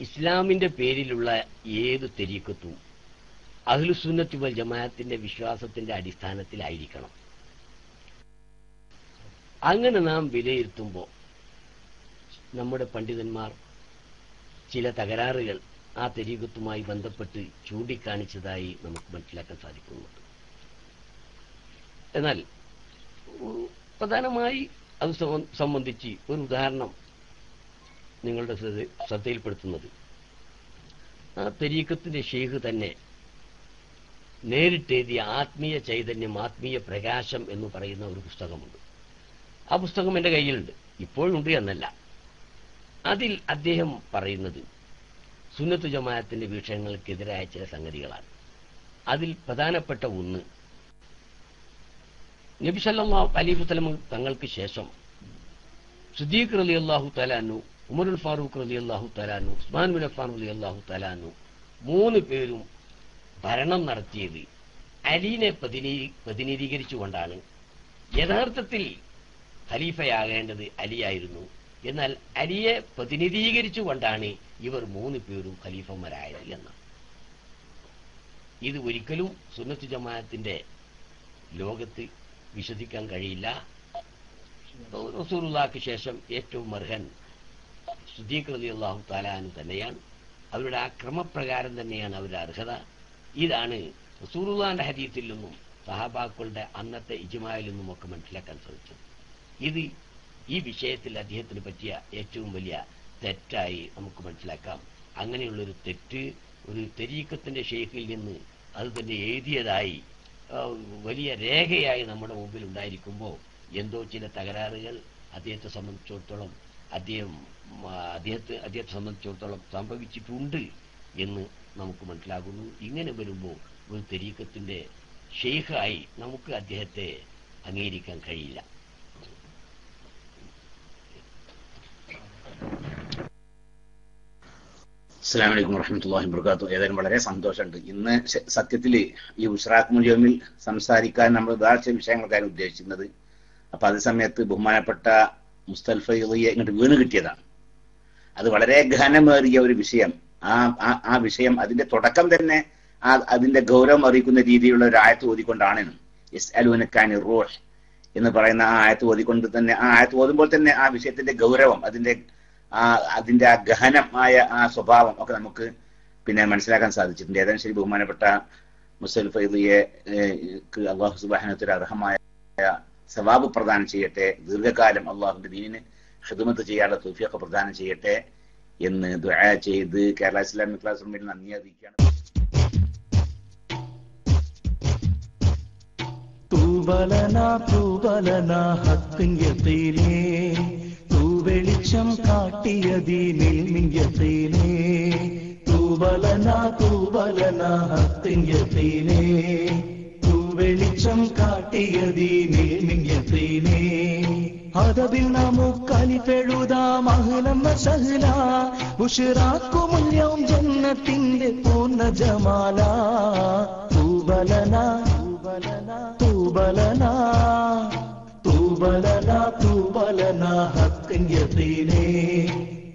ഇസ്ലാമിന്റെ പേരിലുള്ള ഏത് തെരീക്കത്തും അഖിലുസുന്നത്തി വൽ ജമാഅത്തിന്റെ വിശ്വാസത്തിന്റെ അടിസ്ഥാനത്തിലായിരിക്കണം. അങ്ങനെ നാം വിലയിരുത്തുമ്പോൾ നമ്മുടെ പണ്ഡിതന്മാർ ചില തകരാറുകൾ ആ തെരീക്കത്തുമായി ബന്ധപ്പെട്ട് ചൂണ്ടിക്കാണിച്ചതായി നമുക്ക് മനസ്സിലാക്കാൻ സാധിക്കുന്നുണ്ട് എന്നാൽ പ്രധാനമായി അത് സംബന്ധിച്ച് ഒരു ഉദാഹരണം നിങ്ങളുടെ ശ്രദ്ധ- ശ്രദ്ധയിൽപ്പെടുത്തുന്നത്. ആ തെരീക്കത്തിന്റെ ഷെയ്ഖ് തന്നെ നേരിട്ടെഴുതിയ ആത്മീയ ചൈതന്യം ആത്മീയ പ്രകാശം എന്ന് പറയുന്ന ഒരു പുസ്തകമുണ്ട്. ആ പുസ്തകം എന്റെ കയ്യിലുണ്ട്. ഇപ്പോഴുണ്ട് എന്നല്ല. അതിൽ അദ്ദേഹം പറയുന്നത് സുന്നത്തു ജമാഅത്തിന്റെ വീക്ഷണങ്ങൾക്കെതിരായ ചില സംഗതികളാണ്. അതിൽ പ്രധാനപ്പെട്ട ഒന്ന് നബി സല്ലല്ലാഹു അലൈഹി വസ്ലമ തങ്ങൾക്ക് ശേഷം സുദ്ദീഖ് റലി അള്ളാഹു തലാനു ഉമറുൽ ഫാറൂഖ് റലി അള്ളാഹു തലാനു ഉസ്മാൻ ബിൻ അഫാൻ റലി അള്ളാഹു തലാനു മൂന്ന് പേരും ഭരണം നടത്തിയത് അലീനെ പ്രതിനിധി പ്രതിനിധീകരിച്ചുകൊണ്ടാണ്. യഥാർത്ഥത്തിൽ ഖലീഫയാകേണ്ടത് അലിയായിരുന്നു. എന്നാൽ അലിയെ പ്രതിനിധീകരിച്ചുകൊണ്ടാണ് ഇവർ മൂന്ന് പേരും ഖലീഫന്മാരായത് എന്ന്. ഇത് ഒരിക്കലും സുന്നത്ത് ജമാഅത്തിന്റെ ലോകത്ത് വിശ്വസിക്കാൻ കഴിയില്ല. റസൂലുള്ളാഹിക്ക് ശേഷം ഏറ്റവും അർഹൻ ശുദ്ധീകൃതി അള്ളാഹു താലാനു തന്നെയാണ്. അവരുടെ ആ ക്രമപ്രകാരം തന്നെയാണ് അവരുടെ അർഹത. ഇതാണ് റസൂലുള്ളാന്റെ ഹരീത്തിൽ നിന്നും സഹാബാക്കളുടെ അന്നത്തെ ഇജ്മായിൽ നിന്നും ഒക്കെ മനസ്സിലാക്കാൻ ശ്രമിച്ചത് ഇത് ഈ വിഷയത്തിൽ അദ്ദേഹത്തിന് പറ്റിയ ഏറ്റവും വലിയ തെറ്റായി നമുക്ക് മനസ്സിലാക്കാം. അങ്ങനെയുള്ളൊരു തെറ്റ് ഒരു തെരീക്കത്തിന്റെ ഷെയ്ഖിൽ നിന്ന് അത് തന്നെ എഴുതിയതായി വലിയ രേഖയായി നമ്മുടെ മുമ്പിൽ ഉണ്ടായിരിക്കുമ്പോൾ എന്തോ ചില തകരാറുകൾ അദ്ദേഹത്തെ സംബന്ധിച്ചിടത്തോളം അദ്ദേഹം അദ്ദേഹത്തെ അദ്ദേഹത്തെ സംബന്ധിച്ചിടത്തോളം സംഭവിച്ചിട്ടുണ്ട് എന്ന് നമുക്ക് മനസ്സിലാകുന്നു. ഇങ്ങനെ വരുമ്പോൾ ഒരു തെരീക്കത്തിന്റെ ഷെയ്ഖായി നമുക്ക് അദ്ദേഹത്തെ അംഗീകരിക്കാൻ കഴിയില്ല. അസ്സാം വലൈക്കും വറഹമത്തല്ലാഹി വർക്കാത്തു ഏതായാലും വളരെ സന്തോഷമുണ്ട്. ഇന്ന് സത്യത്തിൽ ഈ ഉഷ്റാഖ് മുജോമിൽ സംസാരിക്കാൻ നമ്മൾ ഉദാഹരിച്ച വിഷയങ്ങൾക്കാണ് ഉദ്ദേശിക്കുന്നത് അപ്പൊ അതേ സമയത്ത് ബഹുമാനപ്പെട്ട മുസ്തൽഫ ഇങ്ങോട്ട് വീണ് കിട്ടിയതാണ്. അത് വളരെ ഘനമേറിയ ഒരു വിഷയം. ആ ആ- ആ വിഷയം അതിന്റെ തുടക്കം തന്നെ ആ അതിന്റെ ഗൗരവം അറിയിക്കുന്ന രീതിയിലുള്ള ഒരു ആയത്ത് ഓതിക്കൊണ്ടാണ്. എസ് അലുനക്കാനി റോഷ് എന്ന് പറയുന്ന ആ ആയത്ത് ഓതിക്കൊണ്ട് തന്നെ ആ ആയത്ത് ഓതുമ്പോൾ തന്നെ ആ വിഷയത്തിന്റെ ഗൗരവം അതിന്റെ ആ അതിന്റെ ആ ഗഹനമായ ആ സ്വഭാവം ഒക്കെ നമുക്ക് പിന്നെ മനസ്സിലാക്കാൻ സാധിച്ചിട്ടുണ്ട്. ഏതാനും ശരി ബഹുമാനപ്പെട്ട മുസൽ ഫൈദിയെ അള്ളാഹു സുബാനത്തിന് അർഹമായ സവാബ് പ്രദാനം ചെയ്യട്ടെ ദീർഘകാലം അള്ളാഹുന്റെ ദീനിന് ഹിദുമത്ത് ചെയ്യാനുള്ള തൂഫിയൊക്കെ പ്രദാനം ചെയ്യട്ടെ എന്ന് ദുആ ചെയ്ത് കേരള ഇസ്ലാമിക് ക്ലാസ് റൂമിൽ നന്ദി അറിയിക്കുകയാണ്. തൂവെളിച്ചം കാട്ടിയതീനിൽ മിങ്കത്തീനേ തൂവലന തൂവലന ഹത്തിങ്കത്തീനേ തൂവെളിച്ചം കാട്ടിയതീനിൽ മിങ്കത്തീനേ അതതിൽ നമുക്കലിപ്പെഴുതാം സഹല. ബുഷിറാക്കുമുല്യവും ജന്നത്തിന്റെ പൂർണ ജമാല തൂബലന തൂബലന തൂബലന തൂബലന തൂ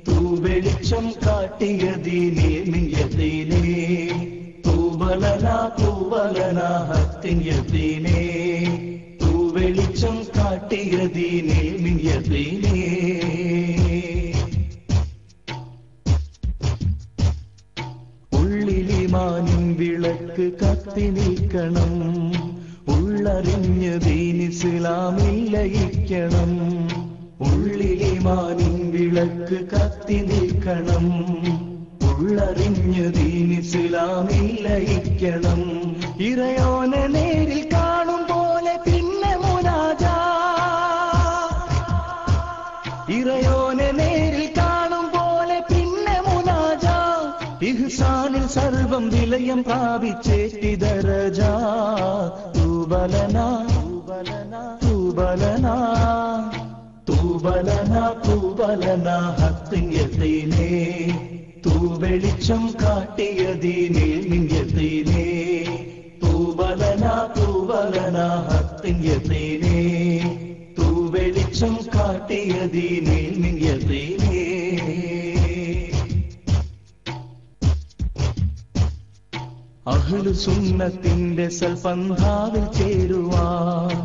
തൂവെളിച്ചം കാട്ടിയതീനേ മിയതീനേ തൂബലന തൂബലന തൂ തൂവെളിച്ചം കാട്ടിയതീനേ നിയതീനേ ഉള്ളിലിമാനിൻ വിളക്ക് കത്തി നിൽക്കണം. ഉള്ളറിഞ്ഞ് ദീനിസിലാമില്ലയിക്കണം ഉള്ളിലെ ഉള്ളിലിമാ വിളക്ക് കത്തി നിൽക്കണം. ഉള്ളറിഞ്ഞ് ദീനിസിലാമില്ലയിക്കണം ഇറയോനെ സർവം വിലയം പ്രാപിച്ചേറ്റി ദരജ തൂബലന തൂബലന തൂബലന തൂബലന ഹത്തിയതീനേ തൂ വെളിച്ചം കാട്ടിയതീനേ മിന്യതീനേ തൂബലന തൂബലന ഹത്തിയതീനേ തൂ വെളിച്ചം കാട്ടിയതീനേ അഹ്ലു സുന്നത്തിന്റെ സൽപന്ധാവിൽ ചേരുവാൻ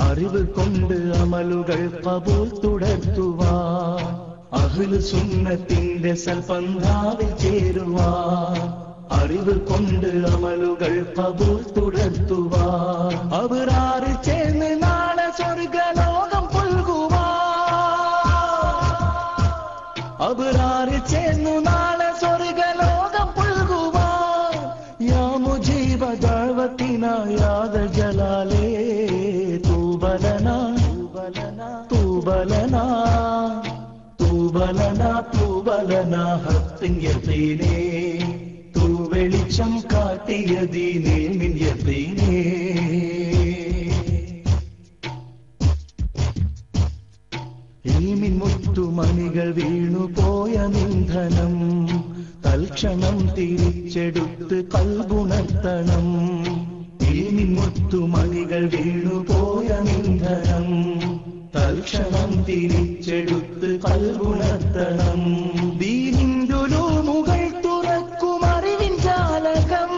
അറിവ് കൊണ്ട് അമലുകൾ കബൂൽ തുടർത്തുവാ. അഹ്ലു സുന്നത്തിന്റെ സൽപന്ധാവിൽ ചേരുവാൻ അറിവ് കൊണ്ട് അമലുകൾ കബൂൽ അവർ അവരാറ് ചേർന്ന് നാളെ സ്വർഗലോകം പുൽകുവാ. അവരാറ് തൂബലന തൂബലന ഹത്തിൻ യതീനേ തൂ വെളിച്ചം കാട്ടിയ ദീനേ മിൻ യതീനേ ഈമിൻ മുത്തുമണികൾ വീണുപോയ നിന്ധനം. തൽക്ഷണം തിരിച്ചെടുത്ത് കൽഗുണർത്തണം ഈമിൻ മുത്തുമണികൾ വീണുപോയ നിന്ധനം. തൽക്ഷണം തിരിച്ചെടുത്ത് കൽഗുണർത്തണം ദീനിന്തുലുമുകൾ തുറക്കും അറിവിൻ ജാലകം.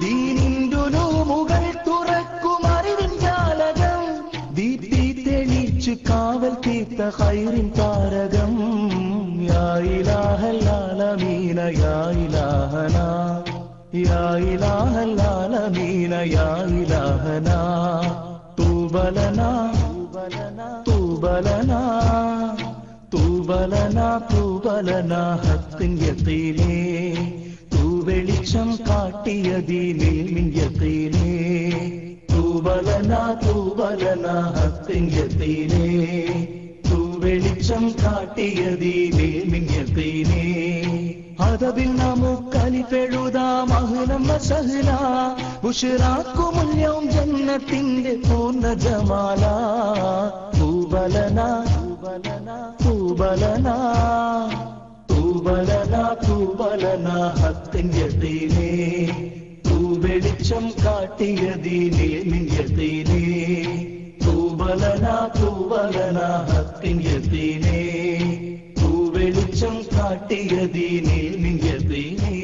ദീനിന്തുലുമുകൾ തുറക്കും അറിവിൻ ജാലകം. ദീപ്തി തെളിച്ച് കാവൽ തീർത്ത ഹൈറിൻ താരകം. യാ ഇലാഹൽ യായിലാഹല്ലാലമീന യാ തൂബലന തൂബലന തൂബലന തൂബലന ഹത്തിൻ യതീനേ തൂ വെളിച്ചം കാട്ടിയ ദീനിൽ മിൻ യതീനേ തൂബലന തൂബലന ഹത്തിൻ യതീനേ തൂ അതവിൽ നമുക്കലിപ്പെഴുതാം അഹ്ലം വസഹ്ല ബുഷ്റാക്കുമുല്യവും ജന്നത്തിന്റെ പൂർണ ജമാല തൂബലന തൂബലന തൂബലന തൂബലന ഹത്തിന്റെ തീനേ. തൂ വെളിച്ചം കാട്ടിയ ദീനേ മിന്യതീനേ പൂബലന തൂബലന ഹത്തിന്റെ തീനേ. വെളിച്ചം കാട്ടിയ ദീനേ മിന്യതീനേ